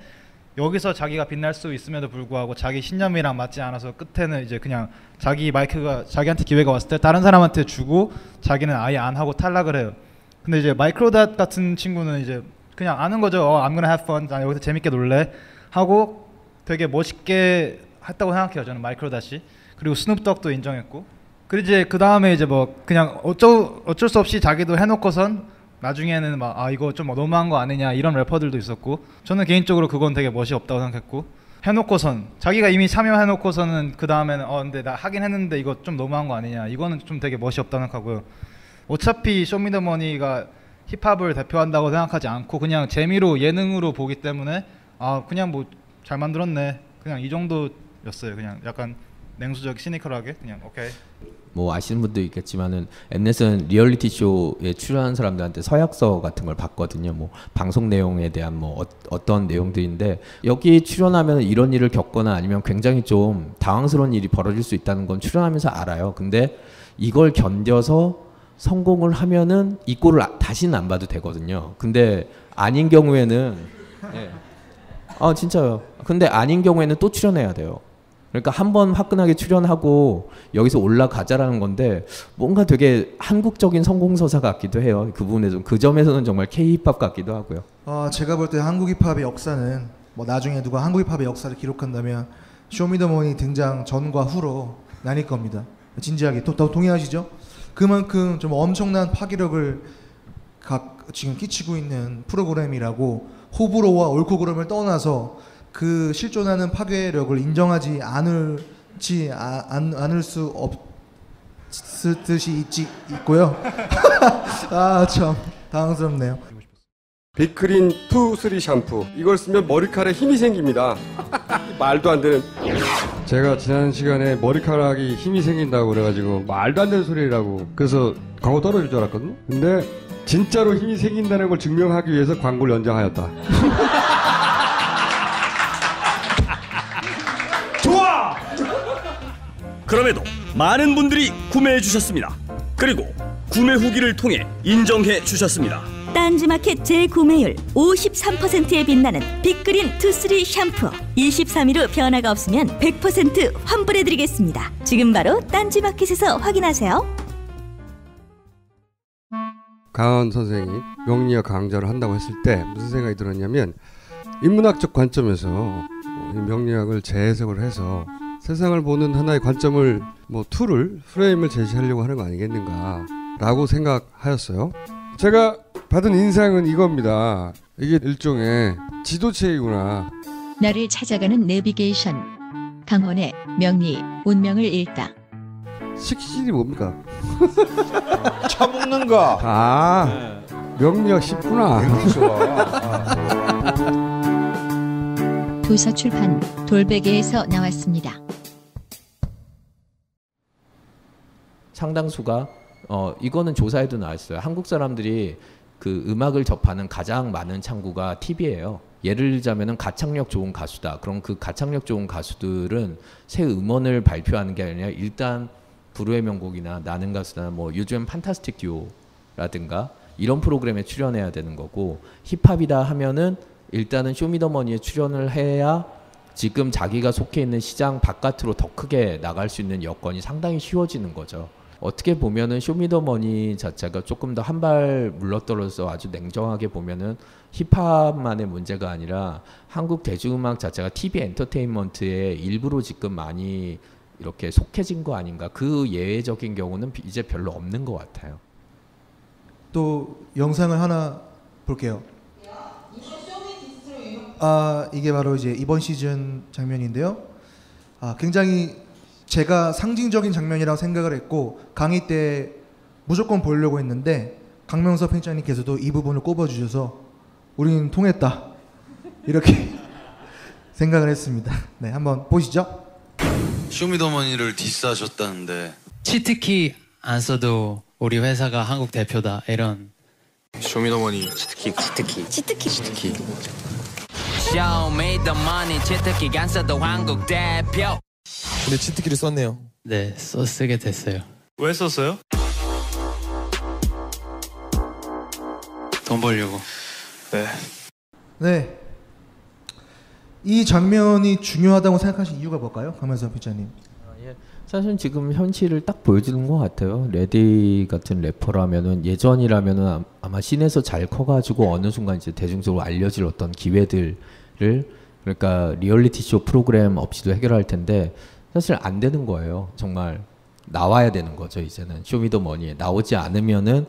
여기서 자기가 빛날 수 있음에도 불구하고 자기 신념이랑 맞지 않아서 끝에는 이제 그냥 자기 마이크가 자기한테 기회가 왔을 때 다른 사람한테 주고 자기는 아예 안 하고 탈락을 해요. 근데 이제 마이크로닷 같은 친구는 이제 그냥 아는 거죠. 어, I'm gonna have fun. 나 여기서 재밌게 놀래. 하고 되게 멋있게 했다고 생각해요. 저는 마이크로닷이. 그리고 스눕덕도 인정했고. 그리고 이제 그 다음에 이제 뭐 그냥 어쩔 어쩔 수 없이 자기도 해놓고선 나중에는 막 아 이거 좀 너무한 거 아니냐 이런 래퍼들도 있었고 저는 개인적으로 그건 되게 멋이 없다고 생각했고 해놓고선 자기가 이미 참여해놓고서는 그 다음에는 어 근데 나 하긴 했는데 이거 좀 너무한 거 아니냐 이거는 좀 되게 멋이 없다고 생각하고요. 어차피 쇼미더머니가 힙합을 대표한다고 생각하지 않고 그냥 재미로 예능으로 보기 때문에 아 그냥 뭐 잘 만들었네. 그냥 이 정도였어요. 그냥 약간 냉수적 시니컬하게 그냥 오케이 뭐 아시는 분도 있겠지만은 엠넷은 리얼리티 쇼에 출연한 사람들한테 서약서 같은 걸 받거든요. 뭐 방송 내용에 대한 뭐 어, 떤 내용들인데 여기 출연하면 이런 일을 겪거나 아니면 굉장히 좀 당황스러운 일이 벌어질 수 있다는 건 출연하면서 알아요. 근데 이걸 견뎌서 성공을 하면은 이 꼴을 아- 다시는 안 봐도 되거든요. 근데 아닌 경우에는 예. 아 진짜요. 근데 아닌 경우에는 또 출연해야 돼요. 그러니까 한 번 화끈하게 출연하고 여기서 올라가자라는 건데 뭔가 되게 한국적인 성공서사 같기도 해요. 그 부분에 좀 그 점에서는 정말 K-힙합 같기도 하고요. 어, 제가 볼 때 한국 힙합의 역사는 뭐 나중에 누가 한국 힙합의 역사를 기록한다면 쇼미더머니 등장 전과 후로 나뉠 겁니다. 진지하게 또, 또 동의하시죠? 그만큼 좀 엄청난 파괴력을 각 지금 끼치고 있는 프로그램이라고 호불호와 옳고 그름을 떠나서 그 실존하는 파괴력을 인정하지 않을지 아, 않, 않을 수 없을 듯이 있지 있고요. [laughs] 아 참 당황스럽네요. 빅그린 투 쓰리 샴푸 이걸 쓰면 머리카락에 힘이 생깁니다 [laughs] 말도 안 되는 제가 지난 시간에 머리카락이 힘이 생긴다고 그래가지고 말도 안 되는 소리라고 그래서 광고 떨어질 줄 알았거든요. 근데 진짜로 힘이 생긴다는 걸 증명하기 위해서 광고를 연장하였다. [laughs] 그럼에도 많은 분들이 구매해 주셨습니다. 그리고 구매 후기를 통해 인정해 주셨습니다. 딴지마켓 재구매율 53%에 빛나는 빅그린 투쓰리 샴푸 23일 후 변화가 없으면 100% 환불해드리겠습니다 지금 바로 딴지마켓에서 확인하세요 강헌 선생이 명리학 강좌를 한다고 했을 때 무슨 생각이 들었냐면 인문학적 관점에서 명리학을 재해석을 해서 세상을 보는 하나의 관점을 뭐 tool을 프레임을 제시하려고 하는 거 아니겠는가라고 생각하였어요. 제가 받은 인상은 이겁니다. 이게 일종의 지도체이구나. 나를 찾아가는 내비게이션. 강원의 명리 운명을 읽다. 식신이 뭡니까? [laughs] 처먹는 거. 아 명리학 쉽구나. [laughs] 도서출판 돌베개에서 나왔습니다. 상당수가 어 이거는 조사에도 나왔어요. 한국 사람들이 그 음악을 접하는 가장 많은 창구가 TV예요. 예를 들자면은 가창력 좋은 가수다. 그럼 그 가창력 좋은 가수들은 새 음원을 발표하는 게 아니라 일단 불후의 명곡이나 나는 가수나 뭐 요즘 판타스틱 듀오라든가 이런 프로그램에 출연해야 되는 거고 힙합이다 하면은 일단은 쇼미더머니에 출연을 해야 지금 자기가 속해 있는 시장 바깥으로 더 크게 나갈 수 있는 여건이 상당히 쉬워지는 거죠. 어떻게 보면은 쇼미더머니 자체가 조금 더 한 발 물러떨어서 아주 냉정하게 보면은 힙합만의 문제가 아니라 한국 대중음악 자체가 TV 엔터테인먼트의 일부로 지금 많이 이렇게 속해진 거 아닌가. 그 예외적인 경우는 비- 이제 별로 없는 것 같아요. 또 영상을 하나 볼게요. 아 이게 바로 이제 이번 시즌 장면인데요. 아 굉장히 제가 상징적인 장면이라고 생각을 했고 강의 때 무조건 보려고 했는데 강명석 편집장님께서도 이 부분을 꼽아주셔서 우리는 통했다. 이렇게 [laughs] 생각을 했습니다. 네 한번 보시죠. 쇼미더머니를 diss하셨다는데. cheat key 안 써도 우리 회사가 한국 대표다 이런. 쇼미더머니. cheat key cheat key cheat key cheat key Show me the money cheat key 안 써도 한국 대표 근데 cheat key를 썼네요. 네 써, 쓰게 됐어요 왜 썼어요? 돈 벌려고 네 네. 이 장면이 중요하다고 생각하신 이유가 뭘까요, 강명석 편집장님? 사실 지금 현실을 딱 보여주는 것 같아요. 레디 같은 래퍼라면은 예전이라면은 아- 아마 scene에서 잘 커가지고 어느 순간 이제 대중적으로 알려질 어떤 기회들을 그러니까 리얼리티 쇼 프로그램 없이도 해결할 텐데 사실 안 되는 거예요. 정말 나와야 되는 거죠. 이제는 쇼미더머니에 나오지 않으면은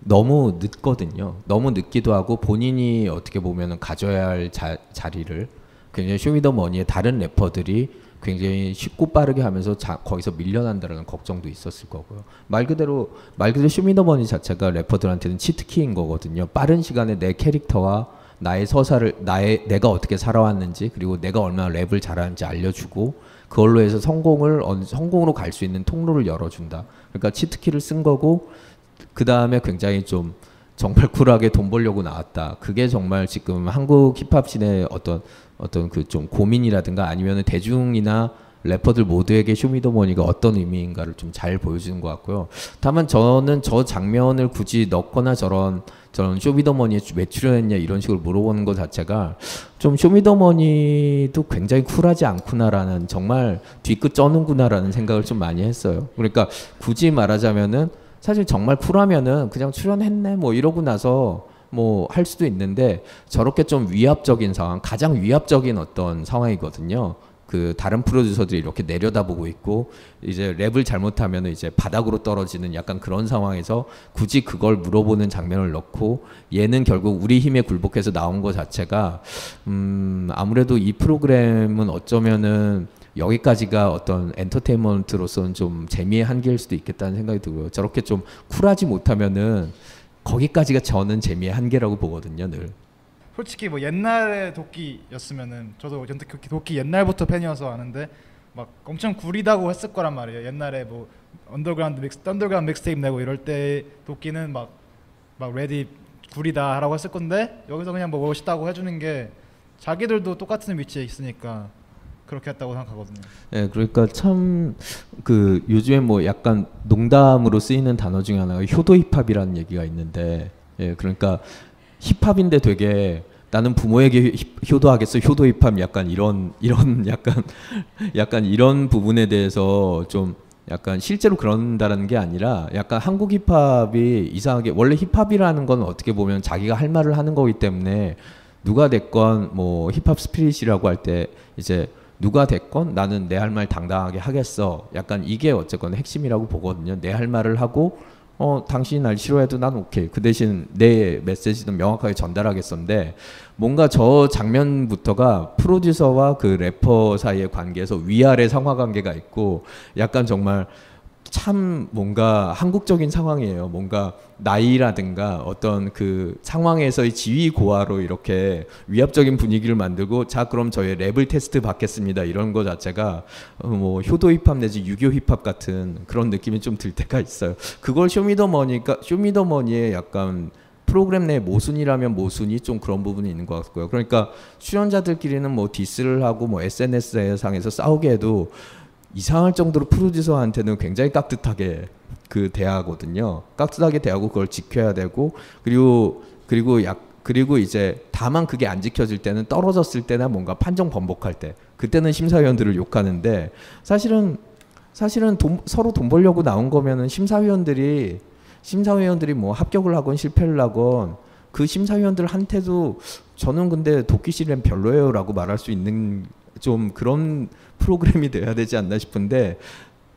너무 늦거든요. 너무 늦기도 하고 본인이 어떻게 보면 가져야 할 자, 자리를 굉장히 쇼미더머니의 다른 래퍼들이 굉장히 쉽고 빠르게 하면서 자, 거기서 밀려난다는 걱정도 있었을 거고요. 말 그대로 말 그대로 쇼미더머니 자체가 래퍼들한테는 cheat key인 거거든요. 빠른 시간에 내 캐릭터와 나의 서사를 나의 내가 어떻게 살아왔는지 그리고 내가 얼마나 랩을 잘하는지 알려주고 그걸로 해서 성공을 성공으로 갈 수 있는 통로를 열어준다. 그러니까 치트키를 쓴 거고 그 다음에 굉장히 좀 정말 쿨하게 돈 벌려고 나왔다. 그게 정말 지금 한국 힙합 씬의 어떤 어떤 그 좀 고민이라든가 아니면 대중이나 래퍼들 모두에게 쇼미더머니가 어떤 의미인가를 좀 잘 보여주는 것 같고요. 다만 저는 저 장면을 굳이 넣거나 저런 저런 쇼미더머니에 왜 출연했냐 이런 식으로 물어보는 것 자체가 좀 쇼미더머니도 굉장히 쿨하지 않구나라는 정말 뒤끝 쩌는구나라는 생각을 좀 많이 했어요. 그러니까 굳이 말하자면은 사실 정말 쿨하면은 그냥 출연했네 뭐 이러고 나서 뭐할 수도 있는데 저렇게 좀 위압적인 상황, 가장 위압적인 어떤 상황이거든요. 그 다른 프로듀서들이 이렇게 내려다보고 있고 이제 랩을 잘못하면 이제 바닥으로 떨어지는 약간 그런 상황에서 굳이 그걸 물어보는 장면을 넣고 얘는 결국 우리 힘에 굴복해서 나온 것 자체가 음 아무래도 이 프로그램은 어쩌면은 여기까지가 어떤 엔터테인먼트로서는 좀 재미의 한계일 수도 있겠다는 생각이 들고요. 저렇게 좀 쿨하지 못하면은 거기까지가 저는 재미의 한계라고 보거든요, 늘. 솔직히 뭐 옛날의 도끼였으면은 저도 연태 도끼, 도끼 옛날부터 팬이어서 아는데 막 엄청 구리다고 했을 거란 말이에요. 옛날에 뭐 언더그라운드 mix, 언더그라운드 믹스테이프 내고 이럴 때 도끼는 막 막 레디 구리다라고 했을 건데 여기서 그냥 뭐 멋있다고 해주는 게 자기들도 똑같은 위치에 있으니까 그렇게 했다고 생각하거든요. 예, 그러니까 참 그 요즘에 뭐 약간 농담으로 쓰이는 단어 중에 하나가 효도 힙합이라는 얘기가 있는데, 예, 그러니까 힙합인데 되게 나는 부모에게 힙- 효도하겠어 효도 힙합 약간 이런 이런 [laughs] 약간 약간 이런 부분에 대해서 좀 약간 실제로 그런다라는 게 아니라 약간 한국 힙합이 이상하게 원래 힙합이라는 건 어떻게 보면 자기가 할 말을 하는 거기 때문에 누가 됐건 뭐 힙합 스피릿이라고 할 때 이제 누가 됐건 나는 내 할 말 당당하게 하겠어. 약간 이게 어쨌건 핵심이라고 보거든요. 내 할 말을 하고 어 당신이 날 싫어해도 난 오케이. 그 대신 내 메시지는 명확하게 전달하겠었는데 뭔가 저 장면부터가 프로듀서와 그 래퍼 사이의 관계에서 위아래 상하 관계가 있고 약간 정말 참 뭔가 한국적인 상황이에요. 뭔가 나이라든가 어떤 그 상황에서의 지위 고하로 이렇게 위압적인 분위기를 만들고 자 그럼 저희 랩을 테스트 받겠습니다 이런 거 자체가 어, 뭐 효도 힙합 내지 유교 힙합 같은 그런 느낌이 좀 들 때가 있어요. 그걸 쇼미더머니가 쇼미더머니의 약간 프로그램 내 모순이라면 모순이 좀 그런 부분이 있는 것 같고요. 그러니까 출연자들끼리는 뭐 디스를 하고 뭐 SNS 상에서 싸우게 해도 이상할 정도로 프로듀서한테는 굉장히 깍듯하게 그 대하거든요. 깍듯하게 대하고 그걸 지켜야 되고 그리고 그리고 약 그리고 이제 다만 그게 안 지켜질 때는 떨어졌을 때나 뭔가 판정 번복할 때 그때는 심사위원들을 욕하는데 사실은 사실은 돈, 서로 돈 벌려고 나온 거면은 심사위원들이 심사위원들이 뭐 합격을 하건 실패를 하건 그 심사위원들한테도 저는 근데 도끼실은 별로예요라고 말할 수 있는 좀 그런 프로그램이 돼야 되지 않나 싶은데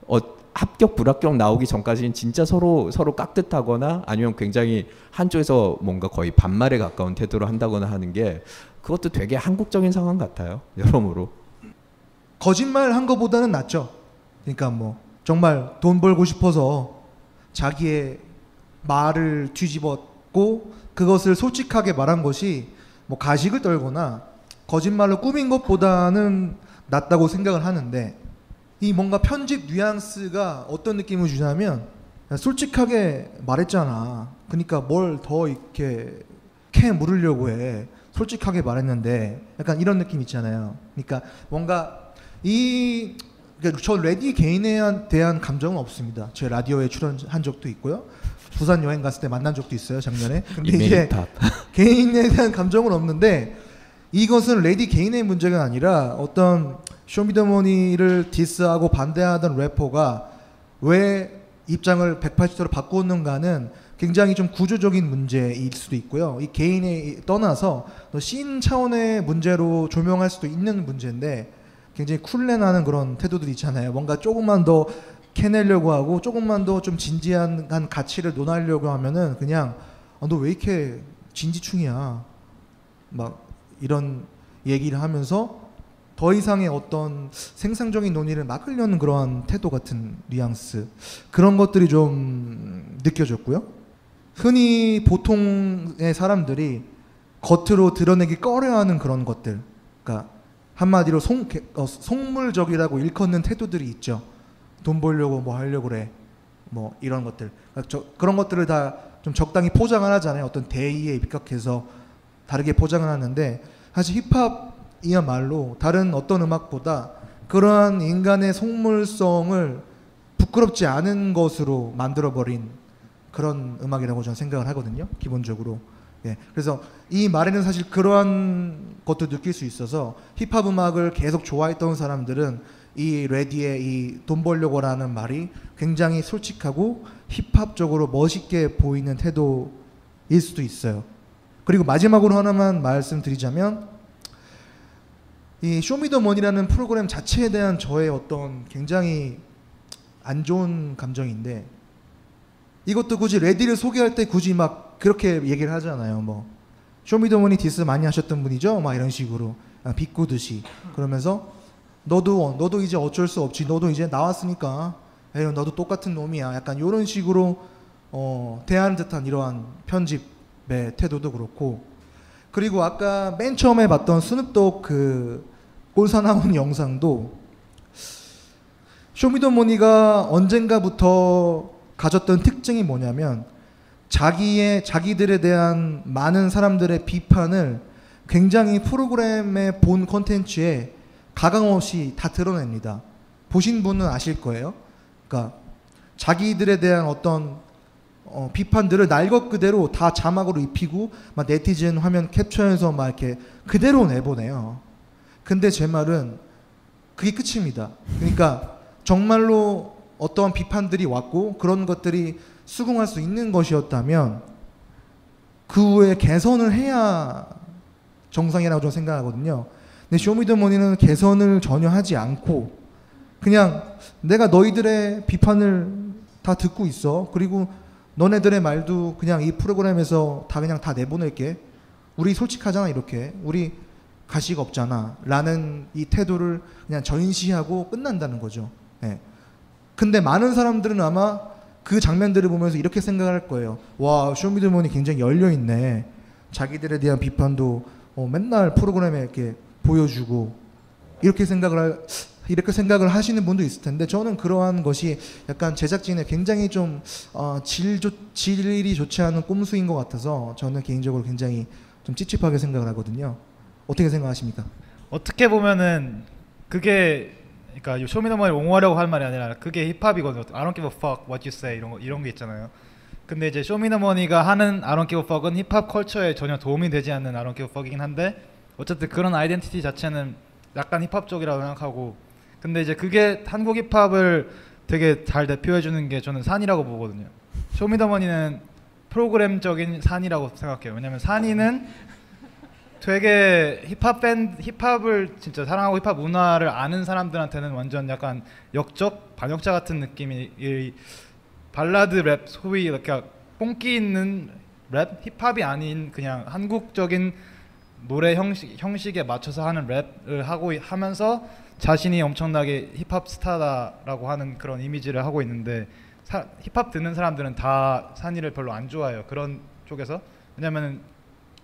어, 합격 불합격 나오기 전까지는 진짜 서로 서로 깍듯하거나 아니면 굉장히 한쪽에서 뭔가 거의 반말에 가까운 태도를 한다거나 하는 게 그것도 되게 한국적인 상황 같아요 여러모로 거짓말 한 거보다는 낫죠. 그러니까 뭐 정말 돈 벌고 싶어서 자기의 말을 뒤집었고 그것을 솔직하게 말한 것이 뭐 가식을 떨거나 거짓말로 꾸민 것보다는 낫다고 생각을 하는데 이 뭔가 편집 뉘앙스가 어떤 느낌을 주냐면 야, 솔직하게 말했잖아. 그러니까 뭘 더 이렇게 캐 물으려고 해. 솔직하게 말했는데 약간 이런 느낌 있잖아요. 그러니까 뭔가 이 그러니까 저 레디 개인에 대한 감정은 없습니다. 제 라디오에 출연한 적도 있고요. 부산 여행 갔을 때 만난 적도 있어요 작년에. 근데 이게. [laughs] 개인에 대한 감정은 없는데 이것은 레디 개인의 문제가 아니라 어떤 쇼미더머니를 디스하고 반대하던 래퍼가 왜 입장을 180도로 바꾸었는가는 굉장히 좀 구조적인 문제일 수도 있고요. 이 개인에 떠나서 씬 차원의 문제로 조명할 수도 있는 문제인데 굉장히 쿨레나는 그런 태도들이 있잖아요. 뭔가 조금만 더 캐내려고 하고 조금만 더 좀 진지한 한 가치를 논하려고 하면은 그냥 아, 너 왜 이렇게 진지충이야 막 이런 얘기를 하면서 더 이상의 어떤 생산적인 논의를 막으려는 그러한 태도 같은 뉘앙스 그런 것들이 좀 느껴졌고요. 흔히 보통의 사람들이 겉으로 드러내기 꺼려하는 그런 것들, 그러니까 한마디로 송, 개- 어, 속물적이라고 일컫는 태도들이 있죠. 돈 벌려고 뭐 하려고 그래, 뭐 이런 것들. 그러니까 저- 그런 것들을 다 좀 적당히 포장을 하잖아요. 어떤 대의에 입각해서 다르게 포장을 하는데 사실 힙합이야말로 다른 어떤 음악보다 그러한 인간의 속물성을 부끄럽지 않은 것으로 만들어버린 그런 음악이라고 저는 생각을 하거든요. 기본적으로. 예. 그래서 이 말에는 사실 그러한 것도 느낄 수 있어서 힙합 음악을 계속 좋아했던 사람들은 이 레디의 이 돈 벌려고 라는 말이 굉장히 솔직하고 힙합적으로 멋있게 보이는 태도일 수도 있어요. 그리고 마지막으로 하나만 말씀드리자면 이 쇼미더머니라는 프로그램 자체에 대한 저의 어떤 굉장히 안 좋은 감정인데 이것도 굳이 레디를 소개할 때 굳이 막 그렇게 얘기를 하잖아요. 뭐 쇼미더머니 디스 많이 하셨던 분이죠. 막 이런 식으로 아, 비꼬듯이 그러면서 너도 너도 이제 어쩔 수 없지. 너도 이제 나왔으니까 에이, 너도 똑같은 놈이야. 약간 이런 식으로 어, 대하는 듯한 이러한 편집 의 태도도 그렇고 그리고 아까 맨 처음에 봤던 스눕독 그 꼴사나운 영상도 쇼미더머니가 언젠가부터 가졌던 특징이 뭐냐면 자기의 자기들에 대한 많은 사람들의 비판을 굉장히 프로그램의 본 컨텐츠에 가감 없이 다 드러냅니다. 보신 분은 아실 거예요. 그러니까 자기들에 대한 어떤 어, 비판들을 날 것 그대로 다 자막으로 입히고 막 네티즌 화면 캡처해서 막 이렇게 그대로 내보내요. 근데 제 말은 그게 끝입니다. 그러니까 정말로 어떠한 비판들이 왔고 그런 것들이 수긍할 수 있는 것이었다면 그 후에 개선을 해야 정상이라고 저는 생각하거든요. 근데 쇼미더머니는 개선을 전혀 하지 않고 그냥 내가 너희들의 비판을 다 듣고 있어. 그리고 너네들의 말도 그냥 이 프로그램에서 다 그냥 다 내보낼게. 우리 솔직하잖아 이렇게. 우리 가시가 없잖아. 라는 이 태도를 그냥 전시하고 끝난다는 거죠. 예. 근데 많은 사람들은 아마 그 장면들을 보면서 이렇게 생각할 거예요. 와, 쇼미더머니 굉장히 열려 있네. 자기들에 대한 비판도 어, 맨날 프로그램에 이렇게 보여주고 이렇게 생각을 할, 이렇게 생각을 하시는 분도 있을 텐데 저는 그러한 것이 약간 제작진의 굉장히 좀 어, 질, 좋, 질이 좋지 않은 꼼수인 것 같아서 저는 개인적으로 굉장히 좀 찝찝하게 생각을 하거든요. 어떻게 생각하십니까? 어떻게 보면은 그게 그러니까 이 쇼미더머니 옹호하려고 할 말이 아니라 그게 힙합이거든요. I don't give a fuck what you say 이런 거 이런 게 있잖아요. 근데 이제 쇼미더머니가 하는 I don't give a fuck은 힙합 culture에 전혀 도움이 되지 않는 I don't give a fuck이긴 한데 어쨌든 그런 아이덴티티 자체는 약간 힙합적이라고 생각하고 근데 이제 그게 한국 힙합을 되게 잘 대표해 주는 게 저는 산이라고 보거든요. 쇼미더머니는 프로그램적인 산이라고 생각해요. 왜냐면 산이는 되게 힙합 팬 힙합을 진짜 사랑하고 힙합 문화를 아는 사람들한테는 완전 약간 역적 반역자 같은 느낌이 이 발라드 랩 소위 이렇게 뽕기 있는 랩 힙합이 아닌 그냥 한국적인 노래 형식 형식에 맞춰서 하는 랩을 하고 이- 하면서 자신이 엄청나게 힙합 스타다라고 하는 그런 이미지를 하고 있는데 사, 힙합 듣는 사람들은 다 산이를 별로 안 좋아해요 그런 쪽에서 왜냐면은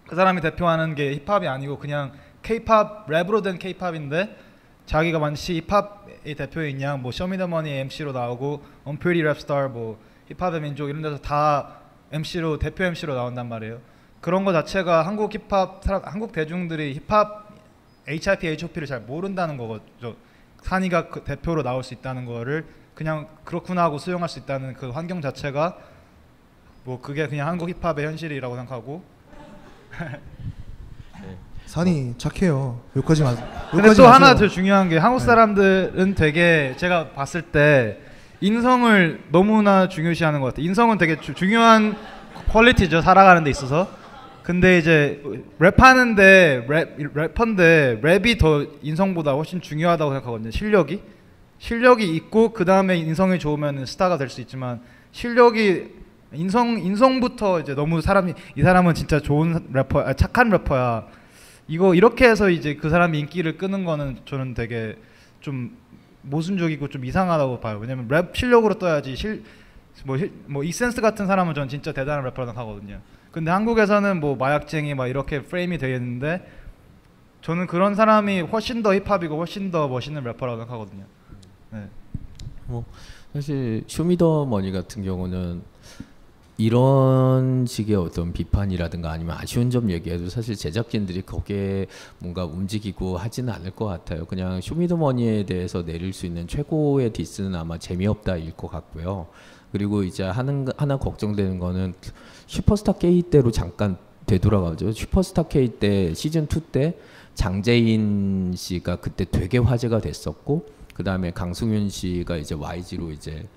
그 사람이 대표하는 게 힙합이 아니고 그냥 K-팝 랩으로 된 K-팝인데 자기가 마치 힙합의 대표인 양 뭐 쇼미더머니 MC로 나오고 언프리티 랩스타 뭐 힙합의 민족 이런 데서 다 MC로 대표 MC로 나온단 말이에요. 그런 거 자체가 한국 힙합 사람 한국 대중들이 힙합 HIP, HOP를 잘 모른다는 거죠. 산이가 그 대표로 나올 수 있다는 거를 그냥 그렇구나 하고 수용할 수 있다는 그 환경 자체가 뭐 그게 그냥 한국 힙합의 현실이라고 생각하고 [laughs] 산이 착해요. 욕하지 마. 근데 욕하지 또 하나 마세요. 더 중요한 게 한국 사람들은 되게 제가 봤을 때 인성을 너무나 중요시하는 것 같아요. 인성은 되게 주- 중요한 quality죠 살아가는 데 있어서. 근데 이제 랩하는데 랩 래퍼인데 랩이 더 인성보다 훨씬 중요하다고 생각하거든요. 실력이. 실력이 있고 그 다음에 인성이 좋으면 스타가 될 수 있지만 실력이 인성 인성부터 이제 너무 사람이 이 사람은 진짜 좋은 래퍼 아, 착한 래퍼야 이거 이렇게 해서 이제 그 사람이 인기를 끄는 거는 저는 되게 좀 모순적이고 좀 이상하다고 봐요. 왜냐면 랩 실력으로 떠야지 실 뭐 이센스 같은 사람은 전 진짜 대단한 래퍼라고 하거든요. 근데 한국에서는 뭐 마약쟁이 막 이렇게 프레임이 되어 있는데 저는 그런 사람이 훨씬 더 힙합이고 훨씬 더 멋있는 래퍼라고 생각하거든요. 네. 뭐 사실 쇼미더머니 같은 경우는 이런 식의 어떤 비판이라든가 아니면 아쉬운 점 얘기해도 사실 제작진들이 거기에 뭔가 움직이고 하지는 않을 것 같아요. 그냥 쇼미더머니에 대해서 내릴 수 있는 최고의 디스는 아마 재미없다일 것 같고요. 그리고 이제 하는 하나 걱정되는 거는 슈퍼스타 K 때로 잠깐 되돌아가죠. 슈퍼스타 K 때 시즌 2 때 장재인 씨가 그때 되게 화제가 됐었고 그 다음에 강승윤 씨가 이제 YG로 이제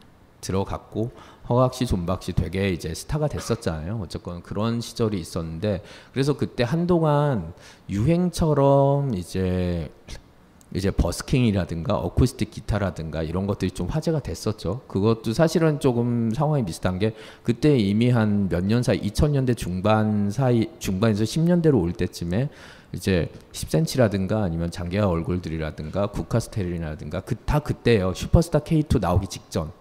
들어갔고 허각 씨, 존박 씨 되게 이제 스타가 됐었잖아요. 어쨌건 그런 시절이 있었는데 그래서 그때 한동안 유행처럼 이제 이제 버스킹이라든가 어쿠스틱 기타라든가 이런 것들이 좀 화제가 됐었죠. 그것도 사실은 조금 상황이 비슷한 게 그때 이미 한 몇 년 사이 2000년대 중반 사이 중반에서 10년대로 올 때쯤에 이제 10cm라든가 아니면 장기하 얼굴들이라든가 국카스테린이라든가 그 다 그때예요. 슈퍼스타 K2 나오기 직전.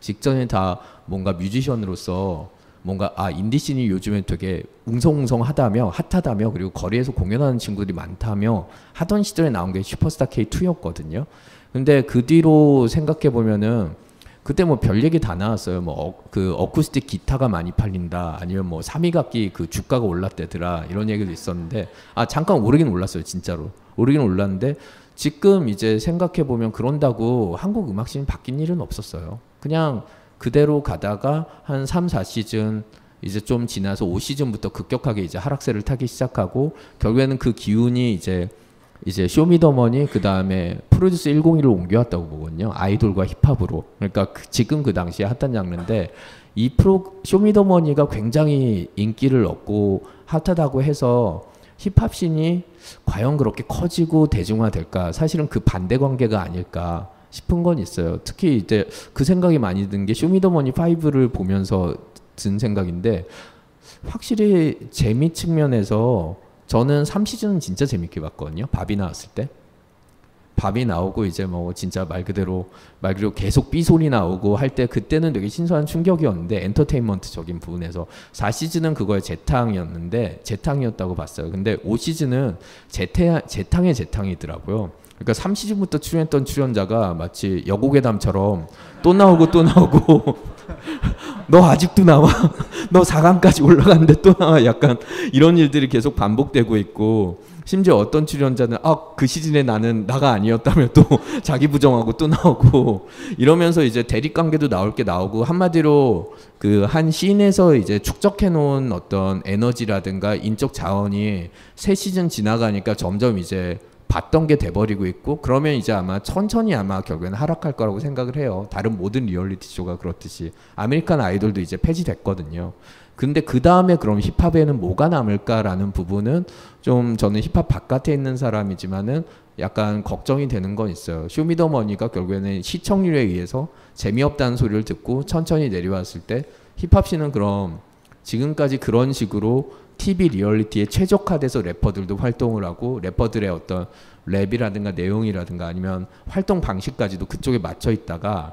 직전에 다 뭔가 뮤지션으로서 뭔가 아 인디씬이 요즘에 되게 웅성웅성하다며 핫하다며 그리고 거리에서 공연하는 친구들이 많다며 하던 시절에 나온 게 슈퍼스타 K2였거든요. 근데 그 뒤로 생각해 보면은 그때 뭐 별 얘기 다 나왔어요. 뭐그 어, 어쿠스틱 기타가 많이 팔린다. 아니면 뭐 삼위각기 그 주가가 올랐대더라. 이런 얘기도 있었는데 아 잠깐 오르긴 올랐어요. 진짜로 오르긴 올랐는데 지금 이제 생각해 보면 그런다고 한국 음악씬이 바뀐 일은 없었어요. 그냥 그대로 가다가 한 3, 4시즌 이제 좀 지나서 5시즌부터 급격하게 이제 하락세를 타기 시작하고 결국에는 그 기운이 이제 이제 쇼미더머니 그 다음에 프로듀스 101을 옮겨왔다고 보거든요. 아이돌과 힙합으로. 그러니까 그 지금 그 당시에 핫한 장르인데 이 프로 쇼미더머니가 굉장히 인기를 얻고 핫하다고 해서 힙합씬이 과연 그렇게 커지고 대중화될까? 사실은 그 반대 관계가 아닐까 싶은 건 있어요. 특히 이제 그 생각이 많이 든 게 쇼미더머니 5를 보면서 든 생각인데 확실히 재미 측면에서 저는 3시즌은 진짜 재밌게 봤거든요. 밥이 나왔을 때. 밥이 나오고 이제 뭐 진짜 말 그대로 말 그대로 계속 삐 소리 나오고 할 때 그때는 되게 신선한 충격이었는데 엔터테인먼트적인 부분에서 4시즌은 그거의 재탕이었는데 재탕이었다고 봤어요. 근데 5시즌은 재태 재탕의 재탕이더라고요. 그러니까 3시즌부터 출연했던 출연자가 마치 여고괴담처럼 또 나오고 또 나오고 [laughs] 너 아직도 나와? [laughs] 너 4강까지 올라갔는데 또 나와? 약간 이런 일들이 계속 반복되고 있고 심지어 어떤 출연자는 아 그 시즌에 나는 나가 아니었다며 또 [laughs] 자기 부정하고 또 나오고 이러면서 이제 대립 관계도 나올 게 나오고 한마디로 그 한 씬에서 이제 축적해 놓은 어떤 에너지라든가 인적 자원이 세 시즌 지나가니까 점점 이제 봤던 게 돼버리고 있고 그러면 이제 아마 천천히 아마 결국에는 하락할 거라고 생각을 해요. 다른 모든 리얼리티 쇼가 그렇듯이 아메리칸 아이돌도 이제 폐지됐거든요. 근데 그 다음에 그럼 힙합에는 뭐가 남을까라는 부분은 좀 저는 힙합 바깥에 있는 사람이지만은 약간 걱정이 되는 건 있어요. 쇼미더머니가 결국에는 시청률에 의해서 재미없다는 소리를 듣고 천천히 내려왔을 때 힙합씬은 그럼 지금까지 그런 식으로 TV 리얼리티에 최적화돼서 래퍼들도 활동을 하고 래퍼들의 어떤 랩이라든가 내용이라든가 아니면 활동 방식까지도 그쪽에 맞춰 있다가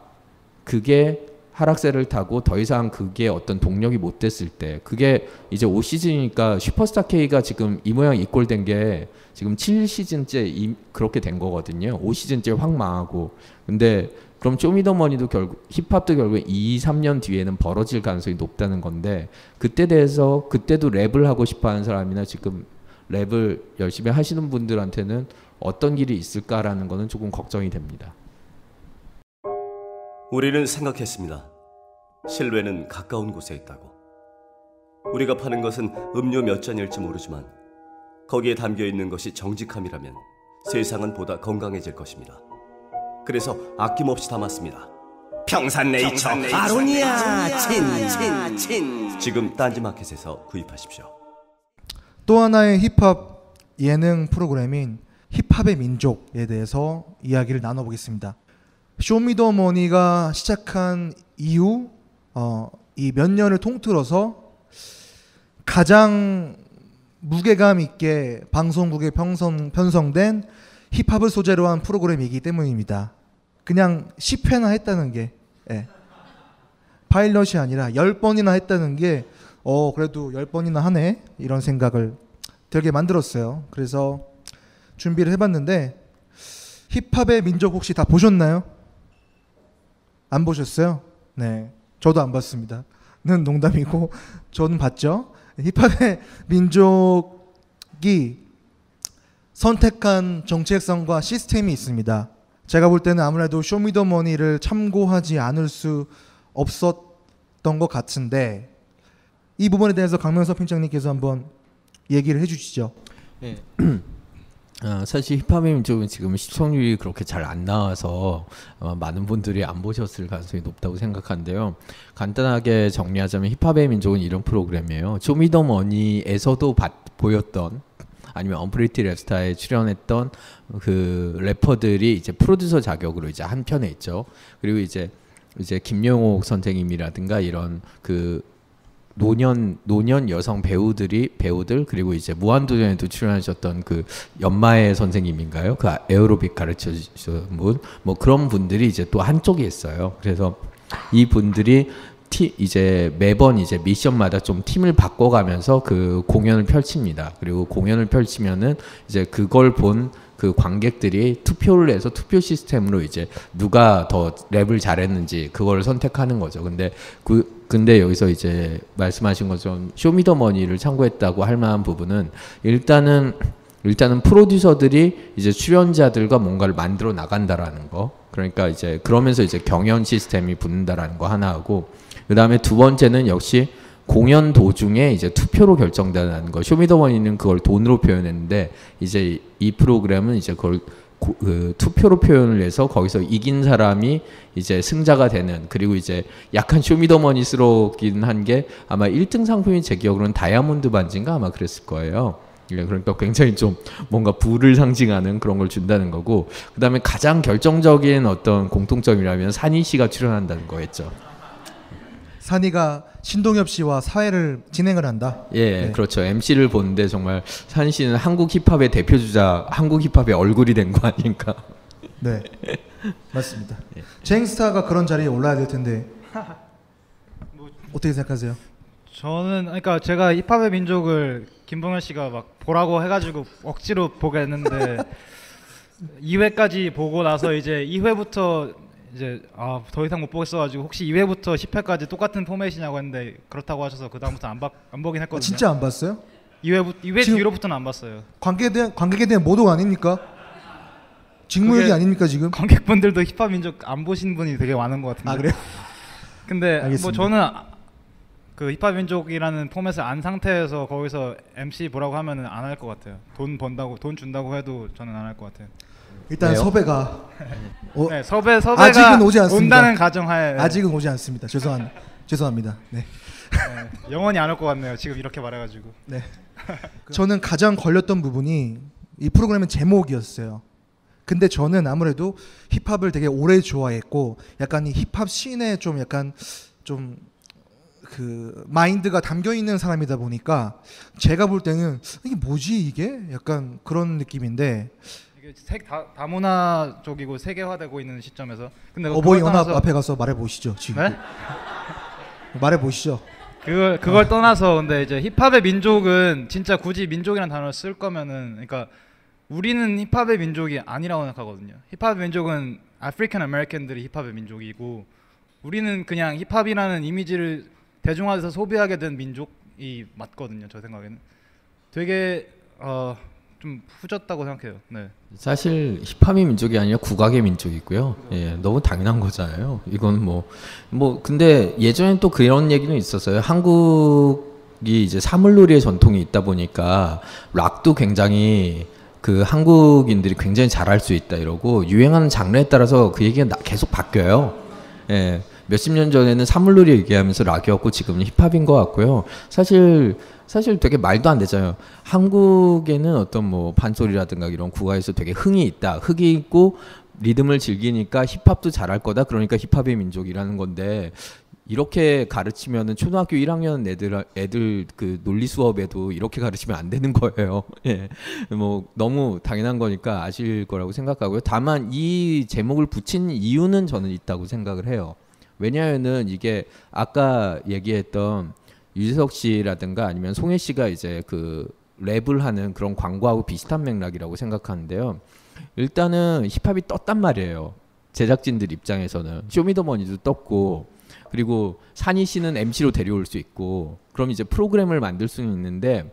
그게 하락세를 타고 더 이상 그게 어떤 동력이 못 됐을 때 그게 이제 5시즌이니까 슈퍼스타 K가 지금 이 모양 이꼴된 게 지금 7시즌째 이, 그렇게 된 거거든요. 5시즌째 확 망하고 근데 그럼 쇼미더머니도 결국 힙합도 결국 2, 3년 뒤에는 벌어질 가능성이 높다는 건데 그때 대해서 그때도 랩을 하고 싶어 하는 사람이나 지금 랩을 열심히 하시는 분들한테는 어떤 길이 있을까라는 거는 조금 걱정이 됩니다. 우리는 생각했습니다. 실외는 가까운 곳에 있다고. 우리가 파는 것은 음료 몇 잔일지 모르지만 거기에 담겨 있는 것이 정직함이라면 세상은 보다 건강해질 것입니다. 그래서 아낌없이 담았습니다. 평산네이처 아로니아 친친 친 지금 딴지마켓에서 구입하십시오. 또 하나의 힙합 예능 프로그램인 힙합의 민족에 대해서 이야기를 나눠보겠습니다. 쇼미더머니가 시작한 이후 어, 이 몇 년을 통틀어서 가장 무게감 있게 방송국에 편성, 편성된 힙합을 소재로 한 프로그램이기 때문입니다. 그냥 10회나 했다는 게 예. 파일럿이 아니라 10번이나 했다는 게 어, 그래도 10번이나 하네 이런 생각을 들게 만들었어요. 그래서 준비를 해 봤는데 힙합의 민족 혹시 다 보셨나요? 안 보셨어요? 네. 저도 안 봤습니다. 는 농담이고 [laughs] 저는 봤죠. 힙합의 민족이 선택한 정체성과 시스템이 있습니다. 제가 볼 때는 아무래도 쇼미더머니를 참고하지 않을 수 없었던 것 같은데 이 부분에 대해서 강명섭 팀장님께서 한번 얘기를 해주시죠. 네. 어, [clears throat] 사실 힙합의 민족은 지금 시청률이 그렇게 잘 안 나와서 어, 많은 분들이 안 보셨을 가능성이 높다고 생각하는데요. 간단하게 정리하자면 힙합의 민족은 이런 프로그램이에요. 쇼미더머니에서도 봤- 보였던 아니면 언프리티 랩스타에 출연했던 그 래퍼들이 이제 프로듀서 자격으로 이제 한 편에 있죠. 그리고 이제 이제 김영옥 선생님이라든가 이런 그 노년 노년 여성 배우들이 배우들 그리고 이제 무한도전에도 출연하셨던 그 염마에 선생님인가요? 그 에어로빅 가르쳐 주셨던 분, 뭐 그런 분들이 이제 또 한쪽에 있어요. 그래서 이 분들이 티, 이제 매번 이제 미션마다 좀 팀을 바꿔가면서 그 공연을 펼칩니다. 그리고 공연을 펼치면은 이제 그걸 본 그 관객들이 투표를 해서 투표 시스템으로 이제 누가 더 랩을 잘했는지 그거를 선택하는 거죠. 근데 그 근데 여기서 이제 말씀하신 것처럼 쇼미더머니를 참고했다고 할 만한 부분은 일단은 일단은 프로듀서들이 이제 출연자들과 뭔가를 만들어 나간다라는 거. 그러니까 이제 그러면서 이제 경연 시스템이 붙는다라는 거 하나 하고 그 다음에 두 번째는 역시 공연 도중에 이제 투표로 결정된다는 거. 쇼미더머니는 그걸 돈으로 표현했는데 이제 이 프로그램은 이제 그걸 고- 그 투표로 표현을 해서 거기서 이긴 사람이 이제 승자가 되는 그리고 이제 약간 쇼미더머니스럽긴 한 게 아마 1등 상품이 제 기억으로는 다이아몬드 반지인가 아마 그랬을 거예요. 예, 그러니까 굉장히 좀 뭔가 부를 상징하는 그런 걸 준다는 거고 그 다음에 가장 결정적인 어떤 공통점이라면 산희 씨가 출연한다는 거였죠. 산이가 신동엽 씨와 사회를 진행을 한다. 예, 네. 그렇죠. MC를 보는데 정말 산희 씨는 한국 힙합의 대표 주자, 한국 힙합의 얼굴이 된 거 아닌가? [laughs] 네, 맞습니다. 쟁스타가 그런 자리에 올라야 될 텐데 어떻게 생각하세요? 저는 그러니까 제가 힙합의 민족을 김봉현 씨가 막 보라고 해가지고 억지로 보게 했는데 2회까지 [laughs] 보고 나서 이제 2회부터 이제 아 더 이상 못 보겠어가지고 혹시 2회부터 10회까지 똑같은 포맷이냐고 했는데 그렇다고 하셔서 그 다음부터 안, 봐, 안 보긴 했거든요. 아, 진짜 안 봤어요? 2회 2회 지금- 뒤로부터는 안 봤어요. 관객에 대한 관객에 대한 모독 아닙니까? 직무유기 아닙니까 지금? 관객분들도 힙합 민족 안 보신 분이 되게 많은 것 같은데. 아, 그래요? [laughs] 근데 뭐 알겠습니다. 저는 아- 그 힙합 민족이라는 포맷을 안 상태에서 거기서 MC 보라고 하면은 안 할 것 같아요. 돈 번다고 돈 준다고 해도 저는 안 할 것 같아요. 일단 왜요? 섭외가 어, 네, 섭외 섭외가 아직은 오지 않습니다. 온다는 가정하에 아직은 오지 않습니다. 죄송한 [laughs] 죄송합니다. 네. 네, 영원히 안 올 것 같네요. 지금 이렇게 말해가지고. 네. 저는 가장 걸렸던 부분이 이 프로그램의 제목이었어요. 근데 저는 아무래도 힙합을 되게 오래 좋아했고 약간 이 힙합 씬에 좀 약간 좀 그 마인드가 담겨 있는 사람이다 보니까 제가 볼 때는 이게 뭐지 이게 약간 그런 느낌인데 세, 다, 다문화 쪽이고 세계화되고 있는 시점에서. 근데 어버이 연합 앞에 가서 말해 보시죠 지금 네? [laughs] 말해 보시죠. 그걸 그걸 떠나서 근데 이제 힙합의 민족은 진짜 굳이 민족이라는 단어를 쓸 거면은 그러니까 우리는 힙합의 민족이 아니라고 생각하거든요. 힙합의 민족은 African American들이 힙합의 민족이고 우리는 그냥 힙합이라는 이미지를 대중화돼서 소비하게 된 민족이 맞거든요. 저 생각에는 되게 어, 좀 후졌다고 생각해요. 네. 사실 힙합이 민족이 아니라 국악의 민족이고요. 예, 너무 당연한 거잖아요. 이건 뭐, 뭐, 근데 예전엔 또 그런 얘기는 있었어요. 한국이 이제 사물놀이의 전통이 있다 보니까 락도 굉장히 그 한국인들이 굉장히 잘할 수 있다 이러고 유행하는 장르에 따라서 그 얘기가 나- 계속 바뀌어요. 예. 몇십 년 전에는 사물놀이 얘기하면서 락이었고 지금은 힙합인 것 같고요. 사실 사실 되게 말도 안 되잖아요. 한국에는 어떤 뭐 판소리라든가 이런 국가에서 되게 흥이 있다. 흑이 있고 리듬을 즐기니까 힙합도 잘할 거다. 그러니까 힙합의 민족이라는 건데 이렇게 가르치면은 초등학교 1학년 애들 애들 그 논리 수업에도 이렇게 가르치면 안 되는 거예요. [laughs] 예. 뭐 너무 당연한 거니까 아실 거라고 생각하고요. 다만 이 제목을 붙인 이유는 저는 있다고 생각을 해요. 왜냐하면은 이게 아까 얘기했던 유재석 씨라든가 아니면 송해 씨가 이제 그 랩을 하는 그런 광고하고 비슷한 맥락이라고 생각하는데요. 일단은 힙합이 떴단 말이에요. 제작진들 입장에서는 쇼미더머니도 떴고 그리고 산이 씨는 MC로 데려올 수 있고 그럼 이제 프로그램을 만들 수는 있는데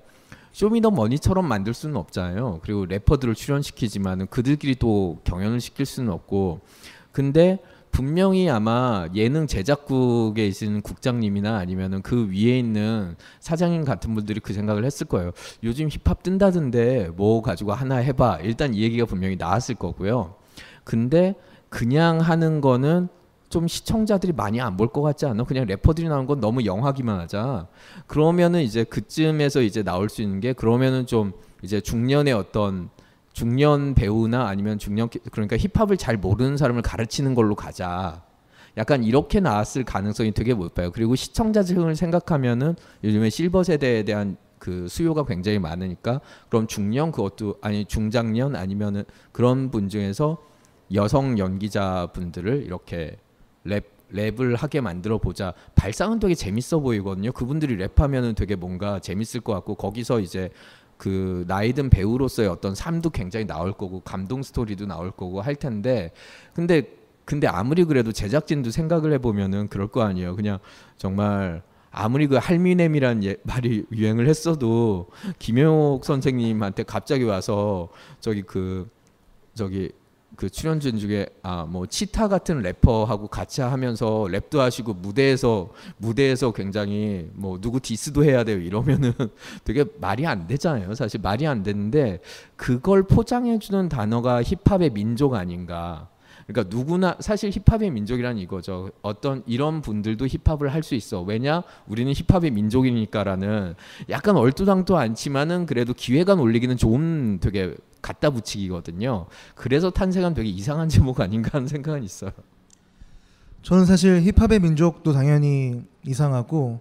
쇼미더머니처럼 만들 수는 없잖아요. 그리고 래퍼들을 출연시키지만은 그들끼리 또 경연을 시킬 수는 없고 근데 분명히 아마 예능 제작국에 있는 국장님이나 아니면은 그 위에 있는 사장님 같은 분들이 그 생각을 했을 거예요. 요즘 힙합 뜬다던데 뭐 가지고 하나 해봐. 일단 이 얘기가 분명히 나왔을 거고요. 근데 그냥 하는 거는 좀 시청자들이 많이 안 볼 것 같지 않아? 그냥 래퍼들이 나오는 건 너무 영하기만 하자. 그러면은 이제 그쯤에서 이제 나올 수 있는 게 그러면은 좀 이제 중년의 어떤 중년 배우나 아니면 중년 그러니까 힙합을 잘 모르는 사람을 가르치는 걸로 가자. 약간 이렇게 나왔을 가능성이 되게 높아요. 그리고 시청자 층을 생각하면은 요즘에 실버 세대에 대한 그 수요가 굉장히 많으니까 그럼 중년 그것도 아니 중장년 아니면은 그런 분 중에서 여성 연기자 분들을 이렇게 랩 랩을 하게 만들어 보자. 발상은 되게 재밌어 보이거든요. 그분들이 랩하면은 되게 뭔가 재밌을 것 같고 거기서 이제 그 나이든 배우로서의 어떤 삶도 굉장히 나올 거고 감동 스토리도 나올 거고 할 텐데 근데 근데 아무리 그래도 제작진도 생각을 해보면은 그럴 거 아니에요. 그냥 정말 아무리 그 할미넴이란 예, 말이 유행을 했어도 김영옥 선생님한테 갑자기 와서 저기 그 저기 그 출연진 중에 아 뭐 치타 같은 래퍼하고 같이 하면서 랩도 하시고 무대에서 무대에서 굉장히 뭐 누구 디스도 해야 돼요 이러면은 [laughs] 되게 말이 안 되잖아요 사실 말이 안 되는데 그걸 포장해 주는 단어가 힙합의 민족 아닌가 그러니까 누구나 사실 힙합의 민족이란 이거죠. 어떤 이런 분들도 힙합을 할 수 있어. 왜냐? 우리는 힙합의 민족이니까라는 약간 얼토당토 않지만은 그래도 기회가 올리기는 좋은 되게 갖다 붙이기거든요. 그래서 탄생한 되게 이상한 제목 아닌가 하는 생각은 있어요. 저는 사실 힙합의 민족도 당연히 이상하고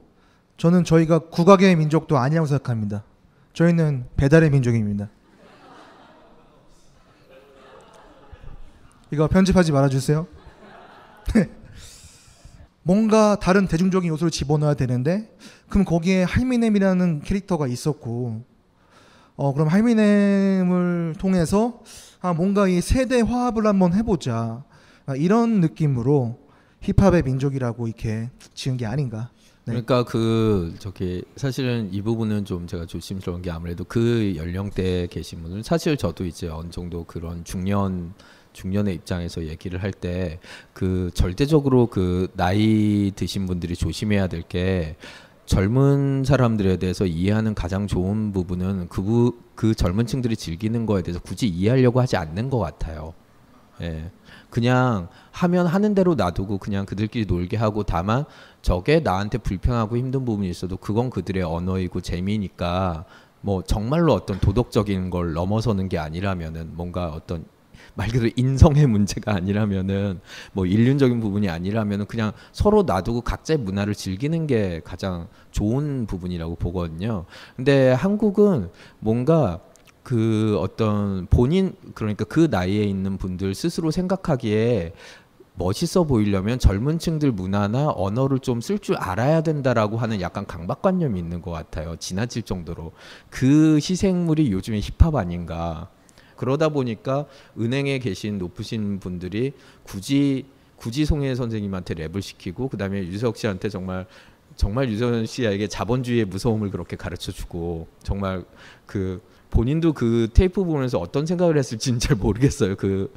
저는 저희가 국악의 민족도 아니라고 생각합니다. 저희는 배달의 민족입니다. 이거 편집하지 말아주세요. [laughs] 뭔가 다른 대중적인 요소를 집어넣어야 되는데 그럼 거기에 할미넴이라는 캐릭터가 있었고 어 그럼 할미넴을 통해서 아 뭔가 이 세대 화합을 한번 해보자 아, 이런 느낌으로 힙합의 민족이라고 이렇게 지은 게 아닌가. 네. 그러니까 그 저기 사실은 이 부분은 좀 제가 조심스러운 게 아무래도 그 연령대에 계신 분은 사실 저도 이제 어느 정도 그런 중년 중년의 입장에서 얘기를 할 때 그 절대적으로 그 나이 드신 분들이 조심해야 될 게 젊은 사람들에 대해서 이해하는 가장 좋은 부분은 그, 그 젊은 층들이 즐기는 거에 대해서 굳이 이해하려고 하지 않는 것 같아요. 예. 그냥 하면 하는 대로 놔두고 그냥 그들끼리 놀게 하고 다만 저게 나한테 불편하고 힘든 부분이 있어도 그건 그들의 언어이고 재미니까 뭐 정말로 어떤 도덕적인 걸 넘어서는 게 아니라면은 뭔가 어떤 말 그대로 인성의 문제가 아니라면은 뭐 인륜적인 부분이 아니라면은 그냥 서로 놔두고 각자의 문화를 즐기는 게 가장 좋은 부분이라고 보거든요. 근데 한국은 뭔가 그 어떤 본인 그러니까 그 나이에 있는 분들 스스로 생각하기에 멋있어 보이려면 젊은 층들 문화나 언어를 좀 쓸 줄 알아야 된다라고 하는 약간 강박관념이 있는 것 같아요. 지나칠 정도로. 그 희생물이 요즘에 힙합 아닌가. 그러다 보니까 은행에 계신 높으신 분들이 굳이 굳이 송혜 선생님한테 랩을 시키고 그다음에 유석 씨한테 정말 정말 유선 씨에게 자본주의의 무서움을 그렇게 가르쳐 주고 정말 그 본인도 그 테이프 보면서 어떤 생각을 했을지는 잘 모르겠어요. 그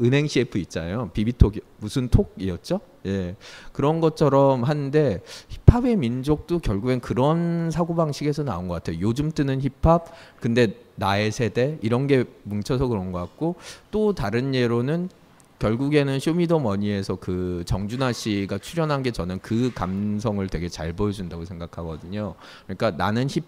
은행 CF 있잖아요. 비비톡 무슨 톡이었죠? 예. 그런 것처럼 하는데 힙합의 민족도 결국엔 그런 사고 방식에서 나온 것 같아요. 요즘 뜨는 힙합 근데 나의 세대 이런 게 뭉쳐서 그런 것 같고 또 다른 예로는 결국에는 쇼미더머니에서 그 정준하 씨가 출연한 게 저는 그 감성을 되게 잘 보여준다고 생각하거든요. 그러니까 나는 힙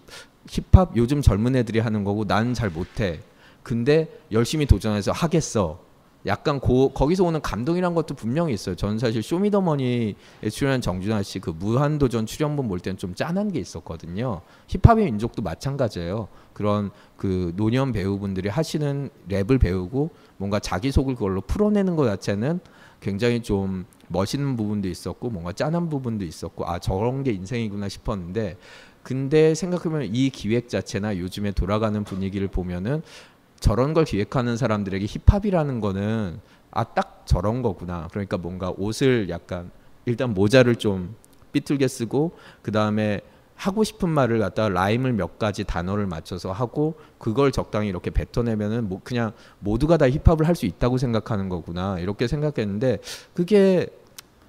힙합 요즘 젊은 애들이 하는 거고 나는 잘 못해. 근데 열심히 도전해서 하겠어. 약간 고, 거기서 오는 감동이란 것도 분명히 있어요. 저는 사실 쇼미더머니에 출연한 정준하 씨 그 무한도전 출연본 볼 때는 좀 짠한 게 있었거든요. 힙합의 민족도 마찬가지예요. 그런 그 노년 배우분들이 하시는 랩을 배우고 뭔가 자기 속을 그걸로 풀어내는 것 자체는 굉장히 좀 멋있는 부분도 있었고 뭔가 짠한 부분도 있었고 아 저런 게 인생이구나 싶었는데 근데 생각해보면 이 기획 자체나 요즘에 돌아가는 분위기를 보면은 저런 걸 기획하는 사람들에게 힙합이라는 거는 아 딱 저런 거구나. 그러니까 뭔가 옷을 약간 일단 모자를 좀 삐뚤게 쓰고 그 다음에 하고 싶은 말을 갖다가 라임을 몇 가지 단어를 맞춰서 하고 그걸 적당히 이렇게 뱉어내면은 뭐 그냥 모두가 다 힙합을 할 수 있다고 생각하는 거구나 이렇게 생각했는데 그게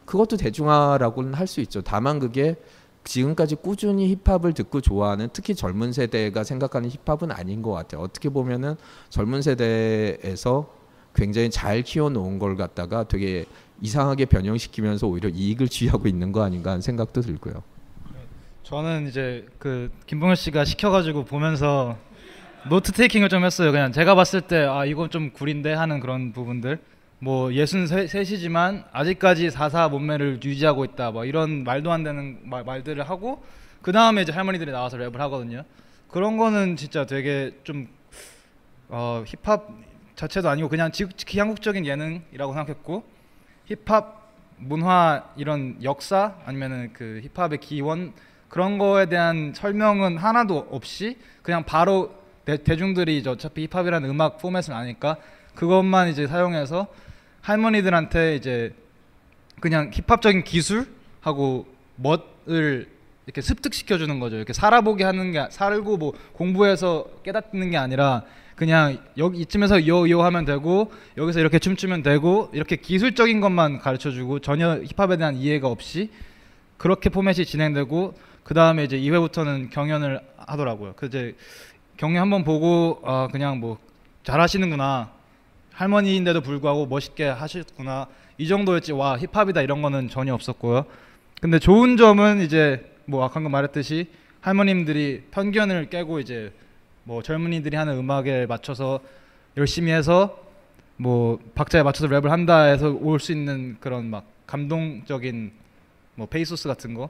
그것도 대중화라고는 할 수 있죠. 다만 그게 지금까지 꾸준히 힙합을 듣고 좋아하는 특히 젊은 세대가 생각하는 힙합은 아닌 것 같아요. 어떻게 보면은 젊은 세대에서 굉장히 잘 키워놓은 걸 갖다가 되게 이상하게 변형시키면서 오히려 이익을 취하고 있는 거 아닌가 하는 생각도 들고요. 저는 이제 그 김봉현 씨가 시켜가지고 보면서 note taking을 좀 했어요. 그냥 제가 봤을 때 아 이건 좀 구린데 하는 그런 부분들. 뭐 예순 셋이지만 아직까지 사사 몸매를 유지하고 있다. 뭐 이런 말도 안 되는 말, 말들을 하고 그 다음에 이제 할머니들이 나와서 랩을 하거든요. 그런 거는 진짜 되게 좀 어, 힙합 자체도 아니고 그냥 지극히 한국적인 예능이라고 생각했고 힙합 문화 이런 역사 아니면은 그 힙합의 기원 그런 거에 대한 설명은 하나도 없이 그냥 바로 대, 대중들이 어차피 힙합이라는 음악 포맷을 아니까 그것만 이제 사용해서 할머니들한테 이제 그냥 힙합적인 기술하고 멋을 이렇게 습득시켜 주는 거죠. 이렇게 살아보게 하는 게 살고 뭐 공부해서 깨닫는 게 아니라 그냥 여기 이쯤에서 요요 하면 되고 여기서 이렇게 춤추면 되고 이렇게 기술적인 것만 가르쳐 주고 전혀 힙합에 대한 이해가 없이 그렇게 포맷이 진행되고 그 다음에 이제 2회부터는 경연을 하더라고요. 그 이제 경연 한번 보고 아 그냥 뭐 잘하시는구나 할머니인데도 불구하고 멋있게 하셨구나 이 정도였지 와 힙합이다 이런 거는 전혀 없었고요. 근데 좋은 점은 이제 뭐 방금 말했듯이 할머님들이 편견을 깨고 이제 뭐 젊은이들이 하는 음악에 맞춰서 열심히 해서 뭐 박자에 맞춰서 랩을 한다 해서 올 수 있는 그런 막 감동적인 뭐 페이소스 같은 거.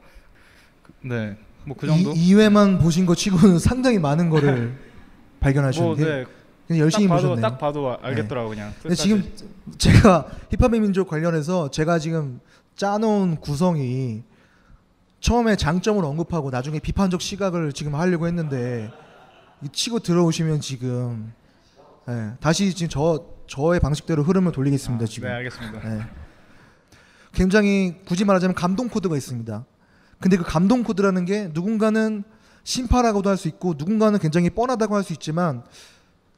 네. 뭐 그 정도. 이, 2회만 보신 거 치고는 상당히 많은 거를 [laughs] 발견하셨는데 뭐, 네. 열심히 딱 봐도, 보셨네요. 딱 봐도 알겠더라고 네. 그냥. 근데 지금 제가 [laughs] 힙합의 민족 관련해서 제가 지금 짜놓은 구성이 처음에 장점을 언급하고 나중에 비판적 시각을 지금 하려고 했는데 이 치고 들어오시면 지금 예, 다시 지금 저 저의 방식대로 흐름을 돌리겠습니다 지금. 네, 알겠습니다. 예. 굉장히 굳이 말하자면 감동 코드가 있습니다. 근데 그 감동 코드라는 게 누군가는 신파라고도 할 수 있고 누군가는 굉장히 뻔하다고 할 수 있지만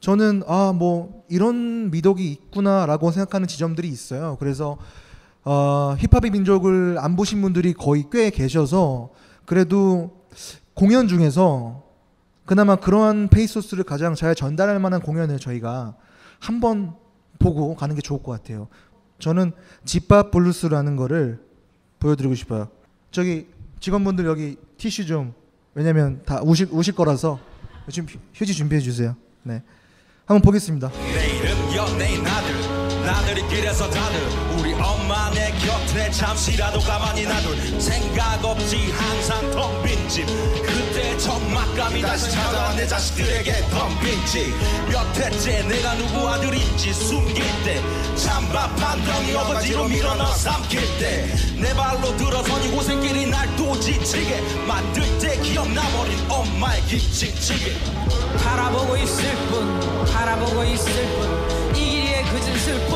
저는 아 뭐 이런 미덕이 있구나라고 생각하는 지점들이 있어요. 그래서 어, 힙합의 민족을 안 보신 분들이 거의 꽤 계셔서 그래도 공연 중에서 그나마 그러한 페이소스를 가장 잘 전달할 만한 공연을 저희가 한번 보고 가는 게 좋을 것 같아요. 저는 집밥 블루스라는 거를 보여드리고 싶어요. 저기 직원분들 여기 티슈 좀 왜냐면 다 우실 우실 거라서 지금 휴지 준비해 주세요. 네, 한번 보겠습니다. 내일은 연예인 아들 나들이 길에서 우리 엄마 내 곁에 잠시라도 가만히 놔둘 생각 없지 항상 텅 빈 집. 그때 적막감이 다시 찾아와 내 자식들에게 덤빈 집 몇 해째 내가 누구 아들인지 숨길 때 찬밥 한 덩이 어거지로 밀어넣어 삼킬 때 내 발로 들어서니 고생길이 날 또 지치게 만들 때 기억나버린 엄마의 기침치게 바라보고 있을 뿐 바라보고 있을 뿐이 길이의 그진 슬픔뿐이란 걸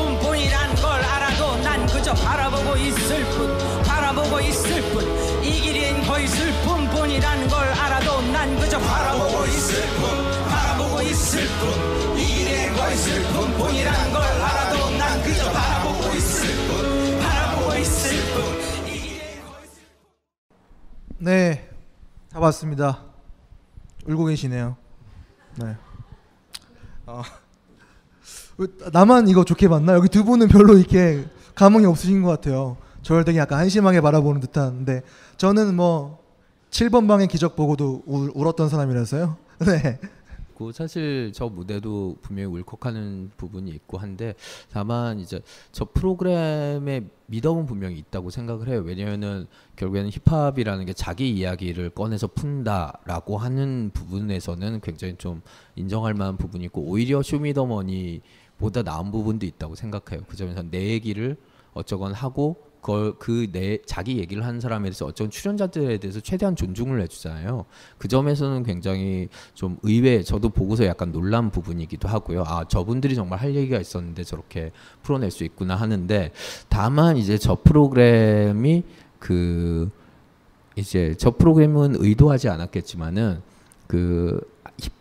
알아도 난 그저 바라보고 있을 뿐 바라보고 있을 뿐 이 길이엔 거의 슬픔 뿐이란 걸 알아도 난 그저 바라보고 있을 뿐 바라보고 있을 뿐이 길에 거의 슬픔 뿐이란 걸 알아도 난 그저 바라보고 있을 뿐 바라보고 있을 뿐 네, 다 봤습니다. 울고 계시네요. 네. 어, 왜 나만 이거 좋게 봤나? 여기 두 분은 별로 이렇게 감흥이 없으신 것 같아요. 저를 되게 약간 한심하게 바라보는 듯한데 저는 뭐 7번 방의 기적 보고도 울, 울었던 사람이라서요. [laughs] 네. 있고 사실 저 무대도 분명히 울컥하는 부분이 있고 한데 다만 이제 저 프로그램의 미덕은 분명히 있다고 생각을 해요. 왜냐면은 결국에는 힙합이라는 게 자기 이야기를 꺼내서 푼다라고 하는 부분에서는 굉장히 좀 인정할 만한 부분이 있고 오히려 쇼미더머니보다 나은 부분도 있다고 생각해요. 그 점에서 내 얘기를 어쩌건 하고 그걸 그 내 자기 얘기를 하는 사람에 대해서 어떤 출연자들에 대해서 최대한 존중을 해주잖아요. 그 점에서는 굉장히 좀 의외 저도 보고서 약간 놀란 부분이기도 하고요. 아 저분들이 정말 할 얘기가 있었는데 저렇게 풀어낼 수 있구나 하는데 다만 이제 저 프로그램이 그 이제 저 프로그램은 의도하지 않았겠지만은 그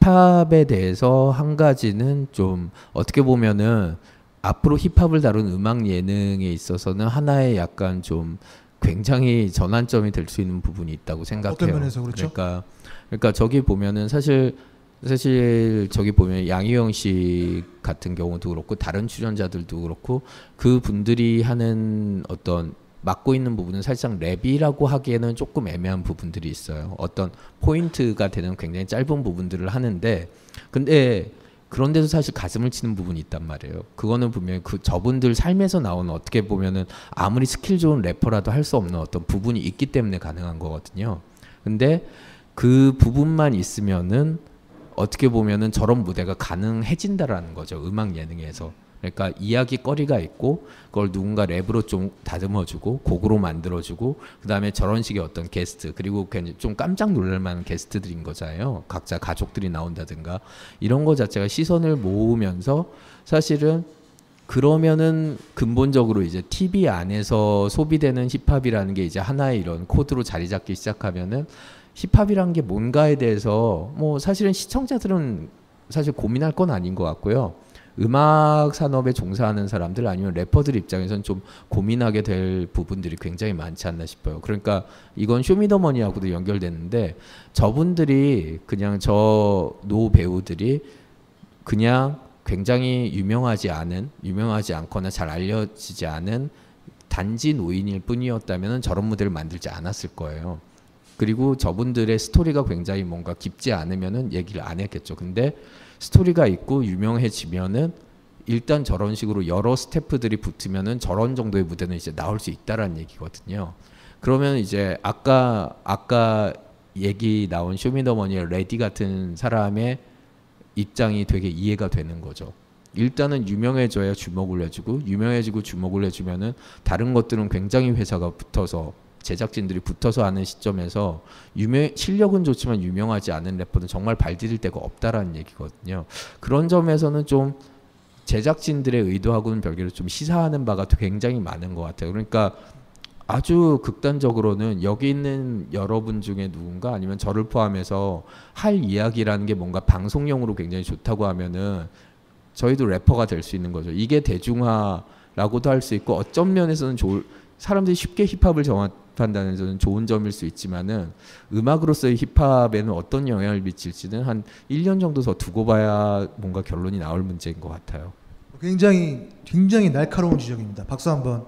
힙합에 대해서 한 가지는 좀 어떻게 보면은 앞으로 힙합을 다룬 음악 예능에 있어서는 하나의 약간 좀 굉장히 전환점이 될 수 있는 부분이 있다고 생각해요. 어떤 면에서 그렇죠? 그러니까 그러니까 저기 보면은 사실 사실 저기 보면 양희경 씨 같은 경우도 그렇고 다른 출연자들도 그렇고 그 분들이 하는 어떤 맡고 있는 부분은 살짝 랩이라고 하기에는 조금 애매한 부분들이 있어요. 어떤 포인트가 되는 굉장히 짧은 부분들을 하는데 근데 그런데도 사실 가슴을 치는 부분이 있단 말이에요. 그거는 분명히 그 저분들 삶에서 나오는 어떻게 보면은 아무리 스킬 좋은 래퍼라도 할 수 없는 어떤 부분이 있기 때문에 가능한 거거든요. 근데 그 부분만 있으면은 어떻게 보면은 저런 무대가 가능해진다라는 거죠. 음악 예능에서. 그러니까 이야기거리가 있고 그걸 누군가 랩으로 좀 다듬어주고 곡으로 만들어주고 그 다음에 저런 식의 어떤 게스트 그리고 좀 깜짝 놀랄 만한 게스트들인 거잖아요. 각자 가족들이 나온다든가 이런 거 자체가 시선을 모으면서 사실은 그러면은 근본적으로 이제 TV 안에서 소비되는 힙합이라는 게 이제 하나의 이런 코드로 자리 잡기 시작하면은 힙합이라는 게 뭔가에 대해서 뭐 사실은 시청자들은 사실 고민할 건 아닌 것 같고요. 음악 산업에 종사하는 사람들 아니면 래퍼들 입장에서는 좀 고민하게 될 부분들이 굉장히 많지 않나 싶어요. 그러니까 이건 쇼미더머니하고도 연결되는데 저분들이 그냥 저 노 배우들이 그냥 굉장히 유명하지 않은 유명하지 않거나 잘 알려지지 않은 단지 노인일 뿐이었다면 저런 무대를 만들지 않았을 거예요. 그리고 저분들의 스토리가 굉장히 뭔가 깊지 않으면은 얘기를 안 했겠죠. 근데 스토리가 있고 유명해지면은 일단 저런 식으로 여러 스태프들이 붙으면은 저런 정도의 무대는 이제 나올 수 있다라는 얘기거든요. 그러면 이제 아까 아까 얘기 나온 쇼미더머니의 레디 같은 사람의 입장이 되게 이해가 되는 거죠. 일단은 유명해져야 주목을 해주고 유명해지고 주목을 해주면은 다른 것들은 굉장히 회사가 붙어서 제작진들이 붙어서 하는 시점에서 유명 실력은 좋지만 유명하지 않은 래퍼는 정말 발 디딜 데가 없다라는 얘기거든요. 그런 점에서는 좀 제작진들의 의도하고는 별개로 좀 시사하는 바가 굉장히 많은 것 같아요. 그러니까 아주 극단적으로는 여기 있는 여러분 중에 누군가 아니면 저를 포함해서 할 이야기라는 게 뭔가 방송용으로 굉장히 좋다고 하면은 저희도 래퍼가 될 수 있는 거죠. 이게 대중화라고도 할 수 있고 어떤 면에서는 좋을 사람들이 쉽게 힙합을 정 합한다는 점은 좋은 점일 수 있지만은 음악으로서의 힙합에는 어떤 영향을 미칠지는 한 1년 정도 더 두고 봐야 뭔가 결론이 나올 문제인 것 같아요. 굉장히 굉장히 날카로운 지적입니다. 박수 한번.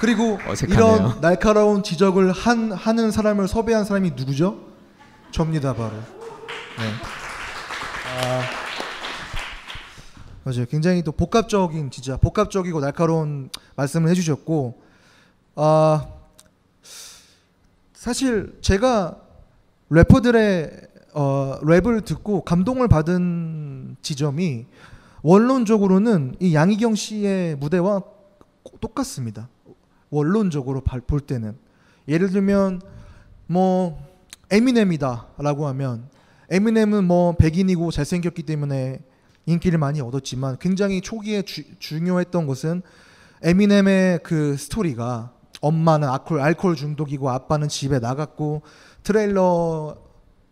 그리고 어색하네요. 이런 날카로운 지적을 한 하는 사람을 섭외한 사람이 누구죠? 접니다 바로. 네. 아, 맞아요. 굉장히 또 복합적인 진짜 복합적이고 날카로운 말씀을 해주셨고, 아 사실 제가 래퍼들의 어, 랩을 듣고 감동을 받은 지점이 원론적으로는 이 양희경 씨의 무대와 똑같습니다. 원론적으로 발- 볼 때는 예를 들면 뭐 에미넴이다라고 하면 에미넴은 뭐 백인이고 잘생겼기 때문에 인기를 많이 얻었지만 굉장히 초기에 주- 중요했던 것은 에미넴의 그 스토리가 엄마는 알코올, 알코올 중독이고 아빠는 집에 나갔고 트레일러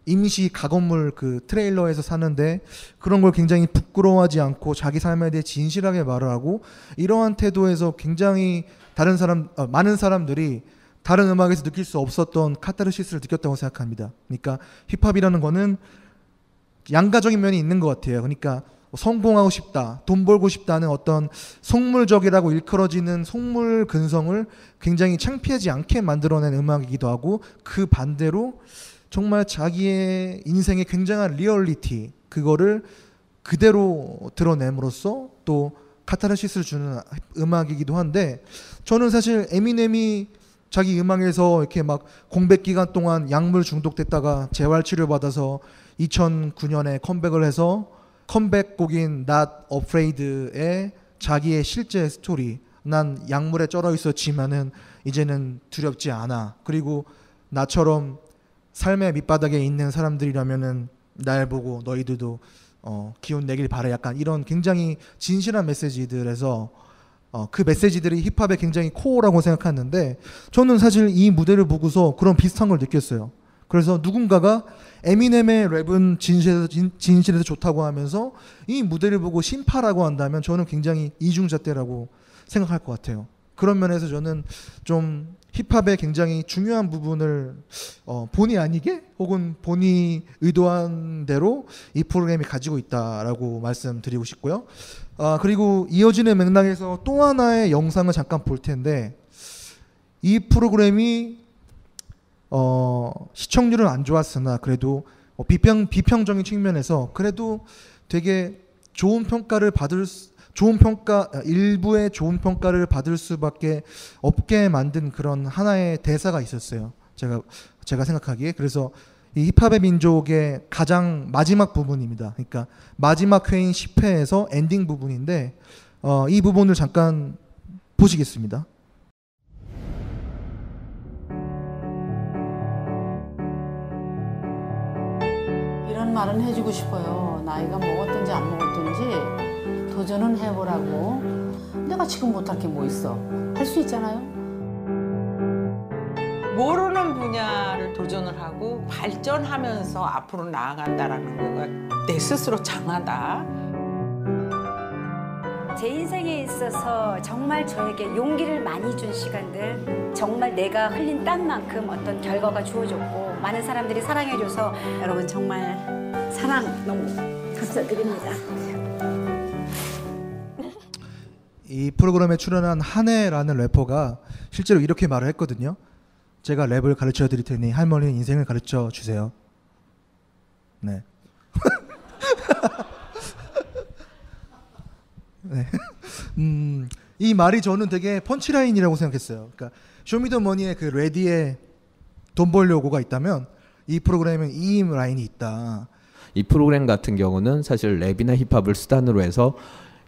임시 가건물 그 트레일러에서 사는데 그런 걸 굉장히 부끄러워하지 않고 자기 삶에 대해 진실하게 말을 하고 이러한 태도에서 굉장히 다른 사람 어, 많은 사람들이 다른 음악에서 느낄 수 없었던 카타르시스를 느꼈다고 생각합니다. 그러니까 힙합이라는 거는 양가적인 면이 있는 것 같아요. 그러니까 성공하고 싶다, 돈 벌고 싶다는 어떤 속물적이라고 일컬어지는 속물 근성을 굉장히 창피하지 않게 만들어낸 음악이기도 하고 그 반대로 정말 자기의 인생의 굉장한 리얼리티 그거를 그대로 드러냄으로써 또 카타르시스를 주는 음악이기도 한데 저는 사실 에미넴이 자기 음악에서 이렇게 막 공백 기간 동안 약물 중독됐다가 재활 치료 받아서 2009년에 컴백을 해서 컴백곡인 Not Afraid의 자기의 실제 스토리 난 약물에 쩔어 있었지만은 이제는 두렵지 않아 그리고 나처럼 삶의 밑바닥에 있는 사람들이라면은 날 보고 너희들도 어, 기운 내길 바래 약간 이런 굉장히 진실한 메시지들에서 어, 그 메시지들이 힙합의 굉장히 코어라고 생각하는데 저는 사실 이 무대를 보고서 그런 비슷한 걸 느꼈어요. 그래서 누군가가 에미넴의 랩은 진실에서, 진, 진실에서 좋다고 하면서 이 무대를 보고 심파라고 한다면 저는 굉장히 이중잣대라고 생각할 것 같아요. 그런 면에서 저는 좀 힙합의 굉장히 중요한 부분을 어, 본의 아니게 혹은 본이 의도한 대로 이 프로그램이 가지고 있다라고 말씀드리고 싶고요. 아, 그리고 이어지는 맥락에서 또 하나의 영상을 잠깐 볼 텐데 이 프로그램이 어, 시청률은 안 좋았으나 그래도 어, 비평 비평적인 측면에서 그래도 되게 좋은 평가를 받을 수, 좋은 평가 일부의 좋은 평가를 받을 수밖에 없게 만든 그런 하나의 대사가 있었어요. 제가 제가 생각하기에 그래서 이 힙합의 민족의 가장 마지막 부분입니다. 그러니까 마지막 회인 10회에서 엔딩 부분인데 어, 이 부분을 잠깐 보시겠습니다. 말은 해주고 싶어요. 나이가 먹었든지 안 먹었든지 도전은 해보라고. 내가 지금 못할 게 뭐 있어? 할 수 있잖아요. 모르는 분야를 도전을 하고 발전하면서 앞으로 나아간다라는 거가 내 스스로 장하다. 제 인생에 있어서 정말 저에게 용기를 많이 준 시간들 정말 내가 흘린 땀만큼 어떤 결과가 주어졌고 많은 사람들이 사랑해줘서 여러분 정말 사랑 너무 감사드립니다. 이 프로그램에 출연한 한혜라는 래퍼가 실제로 이렇게 말을 했거든요. 제가 랩을 가르쳐 드릴 테니 할머니 인생을 가르쳐 주세요. 네. [laughs] 네. 음, 이 말이 저는 되게 펀치라인이라고 생각했어요. 그러니까 쇼미더머니의 그 레디에 돈 벌려고가 있다면 이 프로그램은 이 라인이 있다. 이 프로그램 같은 경우는 사실 랩이나 힙합을 수단으로 해서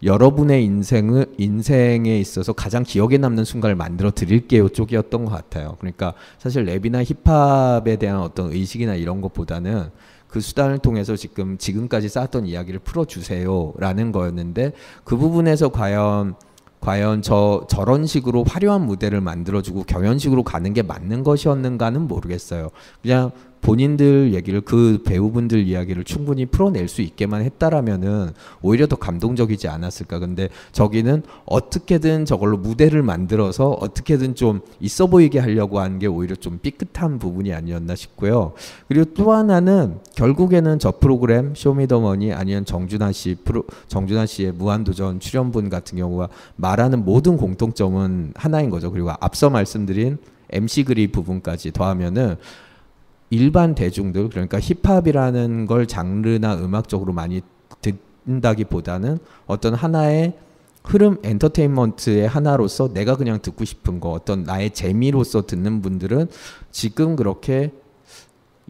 여러분의 인생을 인생에 있어서 가장 기억에 남는 순간을 만들어 드릴게요 쪽이었던 것 같아요. 그러니까 사실 랩이나 힙합에 대한 어떤 의식이나 이런 것보다는 그 수단을 통해서 지금 지금까지 쌓았던 이야기를 풀어주세요라는 거였는데 그 부분에서 과연 과연 저 저런 식으로 화려한 무대를 만들어주고 경연식으로 가는 게 맞는 것이었는가는 모르겠어요. 그냥 본인들 얘기를 그 배우분들 이야기를 충분히 풀어낼 수 있게만 했다라면은 오히려 더 감동적이지 않았을까. 근데 저기는 어떻게든 저걸로 무대를 만들어서 어떻게든 좀 있어 보이게 하려고 하는 게 오히려 좀 삐끗한 부분이 아니었나 싶고요. 그리고 또 하나는 결국에는 저 프로그램 쇼미더머니 아니면 정준하 씨 프로 정준하 씨의 무한도전 출연분 같은 경우가 말하는 모든 공통점은 하나인 거죠. 그리고 앞서 말씀드린 MC 그리 부분까지 더하면은 일반 대중들 그러니까 힙합이라는 걸 장르나 음악적으로 많이 듣는다기보다는 어떤 하나의 흐름 엔터테인먼트의 하나로서 내가 그냥 듣고 싶은 거 어떤 나의 재미로서 듣는 분들은 지금 그렇게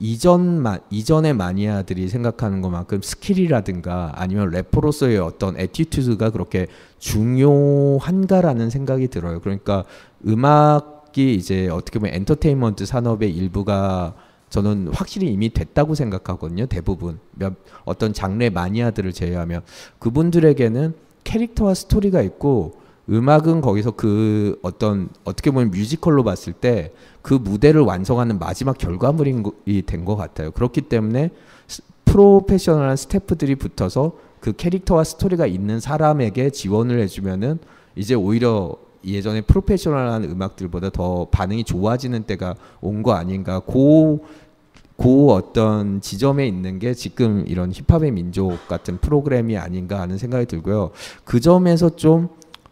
이전 마, 이전의 마니아들이 생각하는 것만큼 skill이라든가 아니면 래퍼로서의 어떤 attitude가 그렇게 중요한가라는 생각이 들어요. 그러니까 음악이 이제 어떻게 보면 엔터테인먼트 산업의 일부가 저는 확실히 이미 됐다고 생각하거든요. 대부분 몇 어떤 장르의 마니아들을 제외하면 그분들에게는 캐릭터와 스토리가 있고 음악은 거기서 그 어떤 어떻게 보면 뮤지컬로 봤을 때 그 무대를 완성하는 마지막 결과물이 된 것 같아요. 그렇기 때문에 프로페셔널한 스태프들이 붙어서 그 캐릭터와 스토리가 있는 사람에게 지원을 해주면은 이제 오히려 예전에 프로페셔널한 음악들보다 더 반응이 좋아지는 때가 온 거 아닌가. 고그 어떤 지점에 있는 게 지금 이런 힙합의 민족 같은 프로그램이 아닌가 하는 생각이 들고요. 그 점에서 좀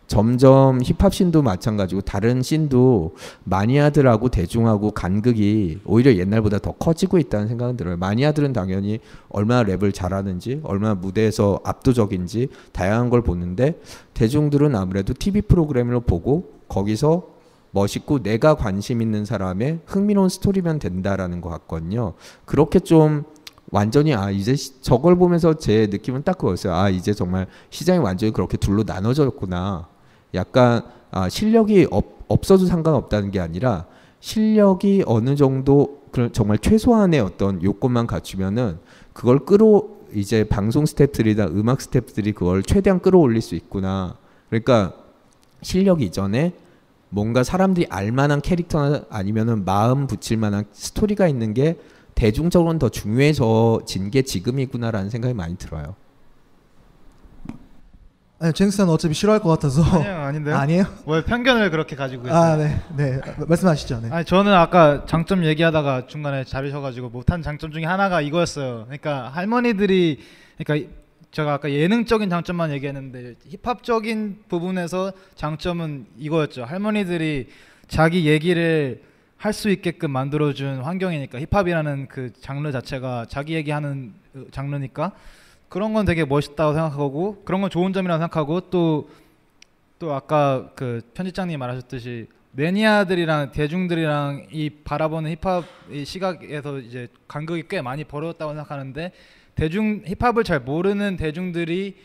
점점 힙합 씬도 마찬가지고 다른 씬도 마니아들하고 대중하고 간극이 오히려 옛날보다 더 커지고 있다는 생각은 들어요. 마니아들은 당연히 얼마나 랩을 잘하는지, 얼마나 무대에서 압도적인지 다양한 걸 보는데 대중들은 아무래도 TV 프로그램을 보고 거기서 멋있고 내가 관심 있는 사람의 흥미로운 스토리면 된다라는 것 같거든요. 그렇게 좀 완전히 아 이제 시- 저걸 보면서 제 느낌은 딱 그거였어요. 아 이제 정말 시장이 완전히 그렇게 둘로 나눠졌구나. 약간 아 실력이 없, 없어도 상관없다는 게 아니라 실력이 어느 정도 그 정말 최소한의 어떤 요건만 갖추면은 그걸 끌어 이제 방송 스태프들이나 음악 스태프들이 그걸 최대한 끌어올릴 수 있구나. 그러니까 실력 이전에 뭔가 사람들이 알만한 캐릭터나 아니면은 마음 붙일 만한 스토리가 있는 게 대중적으로는 더 중요해져진 게 지금이구나라는 생각이 많이 들어요. 아니 쟁스는 어차피 싫어할 것 같아서. 아니요, 아닌데요. [laughs] 아니에요? 왜 편견을 그렇게 가지고 있어요? 아, 네, 네. 말씀하시죠. 네. 아니 저는 아까 장점 얘기하다가 중간에 자르셔가지고 못한 장점 중에 하나가 이거였어요. 그러니까 할머니들이 그러니까 제가 아까 예능적인 장점만 얘기했는데 힙합적인 부분에서 장점은 이거였죠. 할머니들이 자기 얘기를 할 수 있게끔 만들어준 환경이니까 힙합이라는 그 장르 자체가 자기 얘기하는 그 장르니까 그런 건 되게 멋있다고 생각하고 그런 건 좋은 점이라고 생각하고 또 또 아까 그 편집장님 말하셨듯이 매니아들이랑 대중들이랑 이 바라보는 힙합 이 시각에서 이제 간극이 꽤 많이 벌어졌다고 생각하는데 대중 힙합을 잘 모르는 대중들이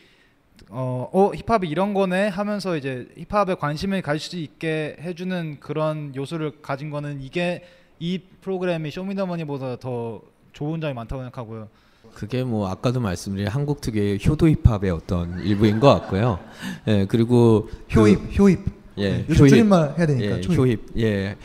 어, 어 힙합이 이런 거네 하면서 이제 힙합에 관심을 가질 수 있게 해주는 그런 요소를 가진 거는 이게 이 프로그램이 쇼미더머니보다 더 좋은 점이 많다고 생각하고요. 그게 뭐 아까도 말씀드린 한국 특유의 효도 힙합의 어떤 일부인 것 같고요. 예 그리고 효입, 효입. 예 네, 요즘 줄임말 해야 되니까, 예. 효입 예예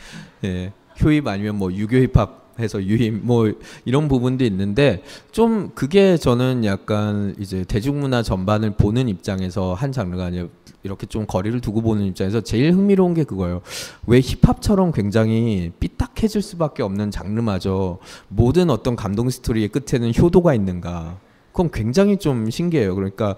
효입 아니면 뭐 유교 힙합 해서 유입 뭐 이런 부분도 있는데 좀 그게 저는 약간 이제 대중문화 전반을 보는 입장에서 한 장르가 아니라 이렇게 좀 거리를 두고 보는 입장에서 제일 흥미로운 게 그거예요. 왜 힙합처럼 굉장히 삐딱해질 수밖에 없는 장르마저 모든 어떤 감동 스토리의 끝에는 효도가 있는가? 그건 굉장히 좀 신기해요. 그러니까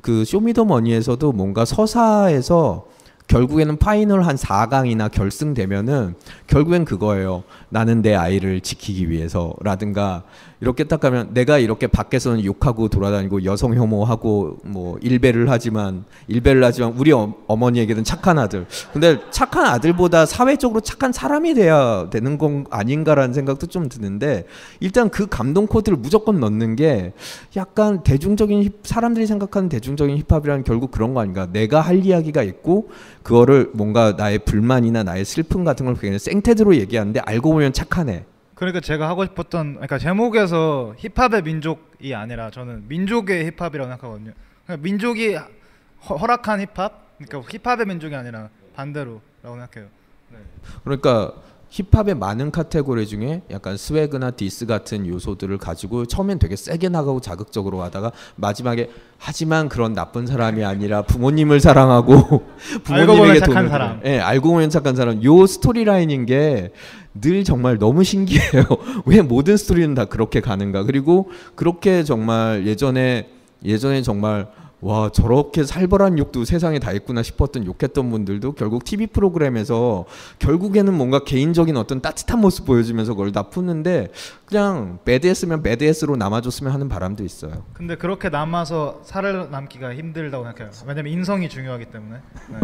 그 쇼미더머니에서도 뭔가 서사에서 결국에는 final 한 4강이나 결승 되면은 결국엔 그거예요. 나는 내 아이를 지키기 위해서라든가 이렇게 딱 가면 내가 이렇게 밖에서는 욕하고 돌아다니고 여성 혐오하고 뭐 일배를 하지만 일배를 하지만 우리 어, 어머니에게는 착한 아들. 근데 착한 아들보다 사회적으로 착한 사람이 돼야 되는 건 아닌가라는 생각도 좀 드는데 일단 그 감동 코드를 무조건 넣는 게 약간 대중적인 힙, 사람들이 생각하는 대중적인 힙합이라는 결국 그런 거 아닌가? 내가 할 이야기가 있고 그거를 뭔가 나의 불만이나 나의 슬픔 같은 걸 그냥 센 태도로 얘기하는데 알고 보면 착하네. 그러니까 제가 하고 싶었던 그러니까 제목에서 힙합의 민족이 아니라 저는 민족의 힙합이라고 생각하거든요. 그러니까 민족이 허, 허락한 힙합, 그러니까 힙합의 민족이 아니라 반대로라고 생각해요. 네. 그러니까 힙합의 많은 카테고리 중에 약간 swag나 diss 같은 요소들을 가지고 처음엔 되게 세게 나가고 자극적으로 하다가 마지막에 하지만 그런 나쁜 사람이 아니라 부모님을 사랑하고 [laughs] 부모님에게 돈을 사람. 예, 알고 보면 착한 사람. 요 스토리 라인인 게 늘 정말 너무 신기해요. [laughs] 왜 모든 스토리는 다 그렇게 가는가? 그리고 그렇게 정말 예전에 예전에 정말 와 저렇게 살벌한 욕도 세상에 다 있구나 싶었던 욕했던 분들도 결국 TV 프로그램에서 결국에는 뭔가 개인적인 어떤 따뜻한 모습 보여주면서 그걸 다 푸는데 그냥 배드했으면 배드했으로 남아줬으면 하는 바람도 있어요. 근데 그렇게 남아서 살아남기가 힘들다고 생각해요. 왜냐면 인성이 중요하기 때문에. 네.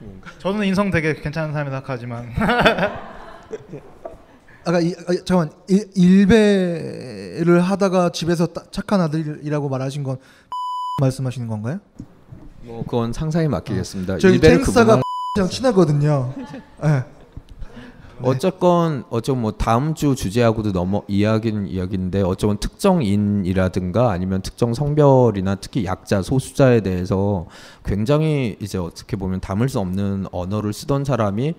네. 저는 인성 되게 괜찮은 사람이라 생각하지만 [laughs] 아까 이, 아, 잠깐만 일, 일배를 하다가 집에서 따, 착한 아들이라고 말하신 건 [laughs] 말씀하시는 건가요? 뭐 그건 상상에 맡기겠습니다. 저희 일베르 탱스가 그분은- [laughs] 랑 친하거든요. 네. [laughs] 어쨌건 어쩌면 뭐 다음 주 주제하고도 넘어 이야기는 이야기인데 어쩌면 특정인이라든가 아니면 특정 성별이나 특히 약자 소수자에 대해서 굉장히 이제 어떻게 보면 담을 수 없는 언어를 쓰던 사람이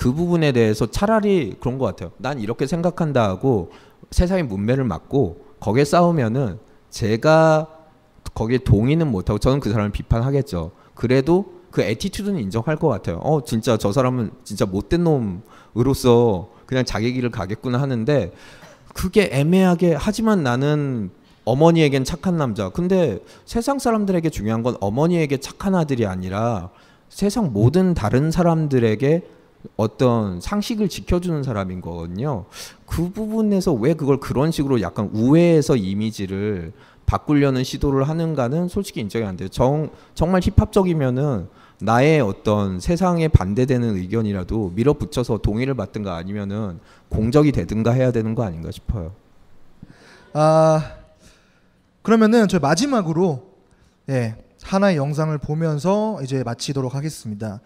그 부분에 대해서 차라리 그런 것 같아요. 난 이렇게 생각한다 하고 세상의 문매를 맞고 거기에 싸우면은 제가 거기에 동의는 못하고 저는 그 사람을 비판하겠죠. 그래도 그 attitude는 인정할 것 같아요. 어 진짜 저 사람은 진짜 못된 놈으로서 그냥 자기 길을 가겠구나 하는데 그게 애매하게 하지만 나는 어머니에겐 착한 남자. 근데 세상 사람들에게 중요한 건 어머니에게 착한 아들이 아니라 세상 모든 다른 사람들에게 어떤 상식을 지켜주는 사람인 거거든요. 그 부분에서 왜 그걸 그런 식으로 약간 우회해서 이미지를 바꾸려는 시도를 하는가는 솔직히 인정이 안 돼요. 정, 정말 힙합적이면은 나의 어떤 세상에 반대되는 의견이라도 밀어붙여서 동의를 받든가 아니면은 공적이 되든가 해야 되는 거 아닌가 싶어요. 아 그러면은 저희 마지막으로 예 하나의 영상을 보면서 이제 마치도록 하겠습니다.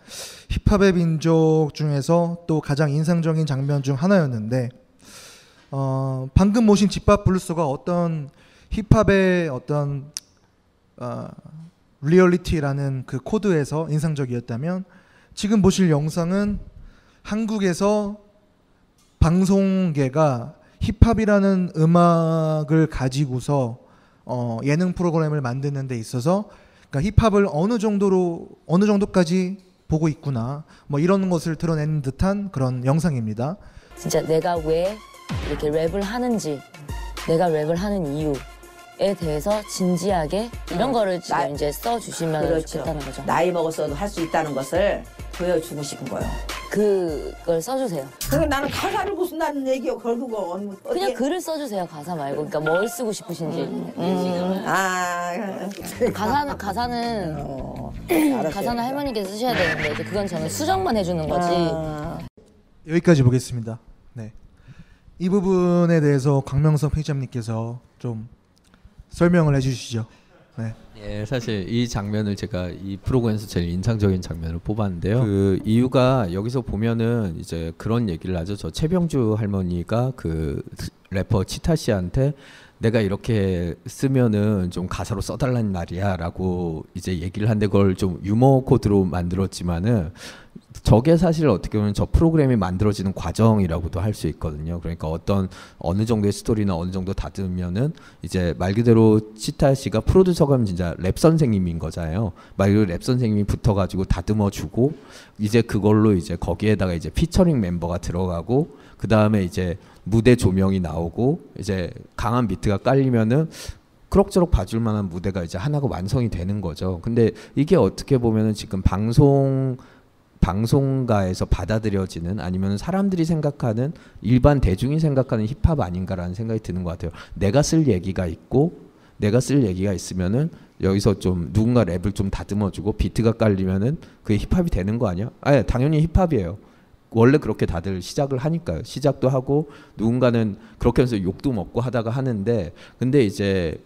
힙합의 민족 중에서 또 가장 인상적인 장면 중 하나였는데 어, 방금 모신 집밥 블루스가 어떤 힙합의 어떤 어, 리얼리티라는 그 코드에서 인상적이었다면 지금 보실 영상은 한국에서 방송계가 힙합이라는 음악을 가지고서 어, 예능 프로그램을 만드는 데 있어서 그러니까 힙합을 어느 정도로 어느 정도까지 보고 있구나 뭐 이런 것을 드러내는 듯한 그런 영상입니다. 진짜 내가 왜 이렇게 랩을 하는지 내가 랩을 하는 이유에 대해서 진지하게 이런 거를 지금 나- 이제 써 주시면 그렇죠. 좋겠다는 거죠. 나이 먹었어도 할 수 있다는 것을 보여주고 싶은 거예요. 그걸 써주세요. 그게 나는 가사를 무슨 나는 얘기요 걸고 어느 그냥 글을 써주세요 가사 말고 그러니까 뭘 쓰고 싶으신지. 음, 아 가사는 가사는 알았어요. 가사는 할머니께서 쓰셔야 되는데 이제 그건 저는 수정만 해주는 거지. 아. 여기까지 보겠습니다. 네. 이 부분에 대해서 강명석 회장님께서 좀 설명을 해주시죠. 네. 예, 사실 이 장면을 제가 이 프로그램에서 제일 인상적인 장면을 뽑았는데요. 그 이유가 여기서 보면은 이제 그런 얘기를 하죠. 저 최병주 할머니가 그 래퍼 치타 씨한테 내가 이렇게 쓰면은 좀 가사로 써달라는 말이야라고 이제 얘기를 한데 그걸 좀 유머 코드로 만들었지만은 저게 사실 어떻게 보면 저 프로그램이 만들어지는 과정이라고도 할 수 있거든요. 그러니까 어떤 어느 정도의 스토리나 어느 정도 다듬으면은 이제 말 그대로 치타 씨가 프로듀서가 진짜 랩 선생님인 거잖아요. 말 그대로 랩 선생님이 붙어가지고 다듬어 주고 이제 그걸로 이제 거기에다가 이제 피처링 멤버가 들어가고 그 다음에 이제 무대 조명이 나오고 이제 강한 비트가 깔리면은 그럭저럭 봐줄 만한 무대가 이제 하나가 완성이 되는 거죠. 근데 이게 어떻게 보면은 지금 방송 방송가에서 받아들여지는 아니면 사람들이 생각하는 일반 대중이 생각하는 힙합 아닌가라는 생각이 드는 것 같아요. 내가 쓸 얘기가 있고 내가 쓸 얘기가 있으면은 여기서 좀 누군가 랩을 좀 다듬어주고 비트가 깔리면은 그게 힙합이 되는 거 아니야? 아 당연히 힙합이에요. 원래 그렇게 다들 시작을 하니까요. 시작도 하고 누군가는 그렇게 해서 욕도 먹고 하다가 하는데 근데 이제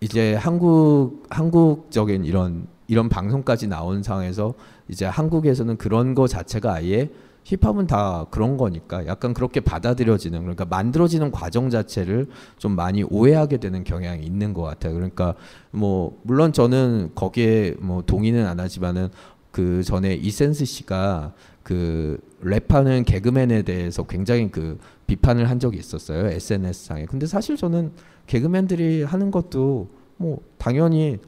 이제 한국 한국적인 이런 이런 방송까지 나온 상황에서 이제 한국에서는 그런 거 자체가 아예 힙합은 다 그런 거니까 약간 그렇게 받아들여지는 그러니까 만들어지는 과정 자체를 좀 많이 오해하게 되는 경향이 있는 것 같아요. 그러니까 뭐 물론 저는 거기에 뭐 동의는 안 하지만은 그 전에 이센스 씨가 그 랩하는 개그맨에 대해서 굉장히 그 비판을 한 적이 있었어요 SNS 상에. 근데 사실 저는 개그맨들이 하는 것도 뭐 당연히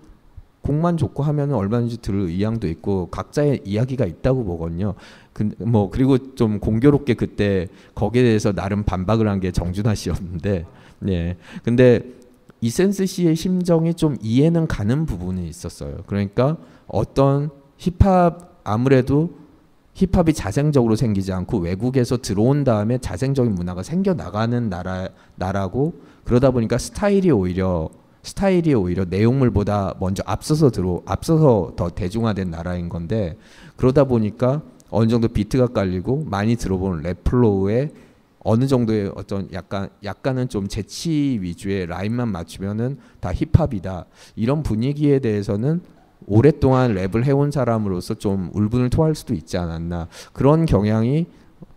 곡만 좋고 하면은 얼마든지 들을 의향도 있고 각자의 이야기가 있다고 보거든요. 근데 뭐 그리고 좀 공교롭게 그때 거기에 대해서 나름 반박을 한 게 정준하 씨였는데, 예. 근데 이센스 씨의 심정이 좀 이해는 가는 부분이 있었어요. 그러니까 어떤 힙합 아무래도 힙합이 자생적으로 생기지 않고 외국에서 들어온 다음에 자생적인 문화가 생겨 나가는 나라 나라고 그러다 보니까 스타일이 오히려 스타일이 오히려 내용물보다 먼저 앞서서 들어 앞서서 더 대중화된 나라인 건데 그러다 보니까 어느 정도 비트가 깔리고 많이 들어보는 랩 flow에 어느 정도의 어떤 약간 약간은 좀 재치 위주의 라인만 맞추면은 다 힙합이다. 이런 분위기에 대해서는 오랫동안 랩을 해온 사람으로서 좀 울분을 토할 수도 있지 않았나. 그런 경향이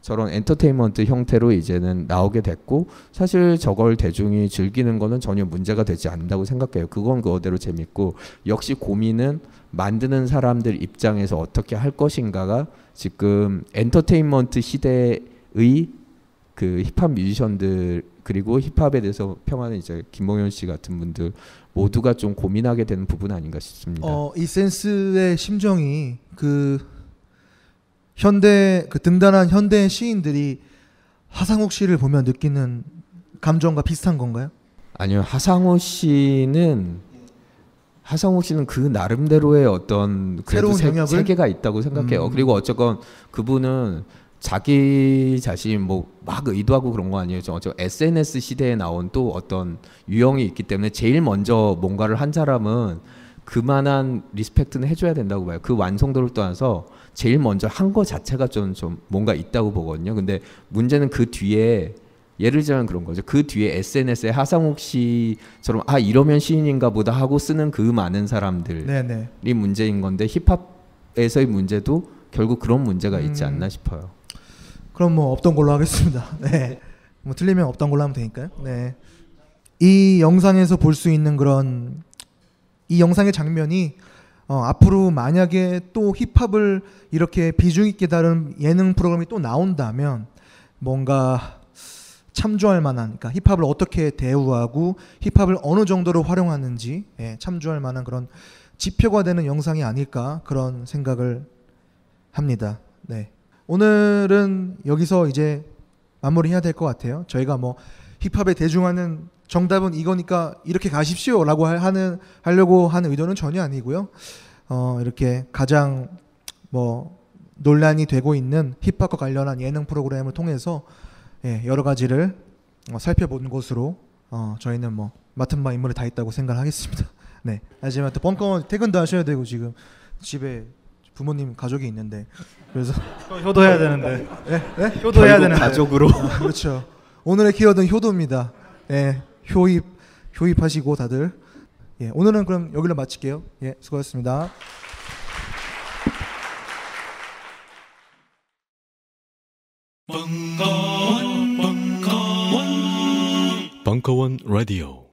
저런 엔터테인먼트 형태로 이제는 나오게 됐고 사실 저걸 대중이 즐기는 거는 전혀 문제가 되지 않는다고 생각해요. 그건 그거대로 재밌고 역시 고민은 만드는 사람들 입장에서 어떻게 할 것인가가 지금 엔터테인먼트 시대의 그 힙합 뮤지션들 그리고 힙합에 대해서 평하는 이제 김봉현 씨 같은 분들 모두가 좀 고민하게 되는 부분 아닌가 싶습니다. 어, 이 센스의 심정이 그 현대 그 등단한 현대 시인들이 하상욱 씨를 보면 느끼는 감정과 비슷한 건가요? 아니요 하상호 씨는 하상욱 씨는 그 나름대로의 어떤 그래도 새로운 세? 세계가 있다고 생각해요. 음. 그리고 어쨌건 그분은 자기 자신 뭐 막 의도하고 그런 거 아니에요. 저, 저 SNS 시대에 나온 또 어떤 유형이 있기 때문에 제일 먼저 뭔가를 한 사람은 그만한 respect는 해줘야 된다고 봐요. 그 완성도를 떠나서 제일 먼저 한 거 자체가 좀, 좀 뭔가 있다고 보거든요. 근데 문제는 그 뒤에 예를 들자면 그런 거죠. 그 뒤에 SNS에 하상욱 씨처럼 아 이러면 시인인가 보다 하고 쓰는 그 많은 사람들이 네네. 문제인 건데 힙합에서의 문제도 결국 그런 문제가 있지 음. 않나 싶어요. 그럼 뭐 없던 걸로 하겠습니다. [laughs] 네. 뭐 틀리면 없던 걸로 하면 되니까요. 네. 이 영상에서 볼 수 있는 그런 이 영상의 장면이 어, 앞으로 만약에 또 힙합을 이렇게 비중 있게 다룬 예능 프로그램이 또 나온다면 뭔가 참조할 만한 그러니까 힙합을 어떻게 대우하고 힙합을 어느 정도로 활용하는지 예, 참조할 만한 그런 지표가 되는 영상이 아닐까 그런 생각을 합니다. 네. 오늘은 여기서 이제 마무리해야 될 것 같아요. 저희가 뭐 힙합에 대중화는 정답은 이거니까 이렇게 가십시오라고 하- 하는 하려고 하는 의도는 전혀 아니고요. 어, 이렇게 가장 뭐 논란이 되고 있는 힙합과 관련한 예능 프로그램을 통해서 예, 여러 가지를 어, 살펴본 것으로 어, 저희는 뭐 맡은 바 임무를 다했다고 생각하겠습니다. [laughs] 네. 하지만 또 벙커 퇴근도 하셔야 되고 지금 집에 부모님 가족이 있는데 그래서 [laughs] 또 효도해야 되는데. 네? 네? 효도해야 되는데. 가족으로. 아, 그렇죠. 오늘의 키워드는 효도입니다. 예, 효입 효입하시고 다들. 예, 오늘은 그럼 여기로 마칠게요. 예, 수고하셨습니다. 벙커원, 벙커원, 벙커원 라디오.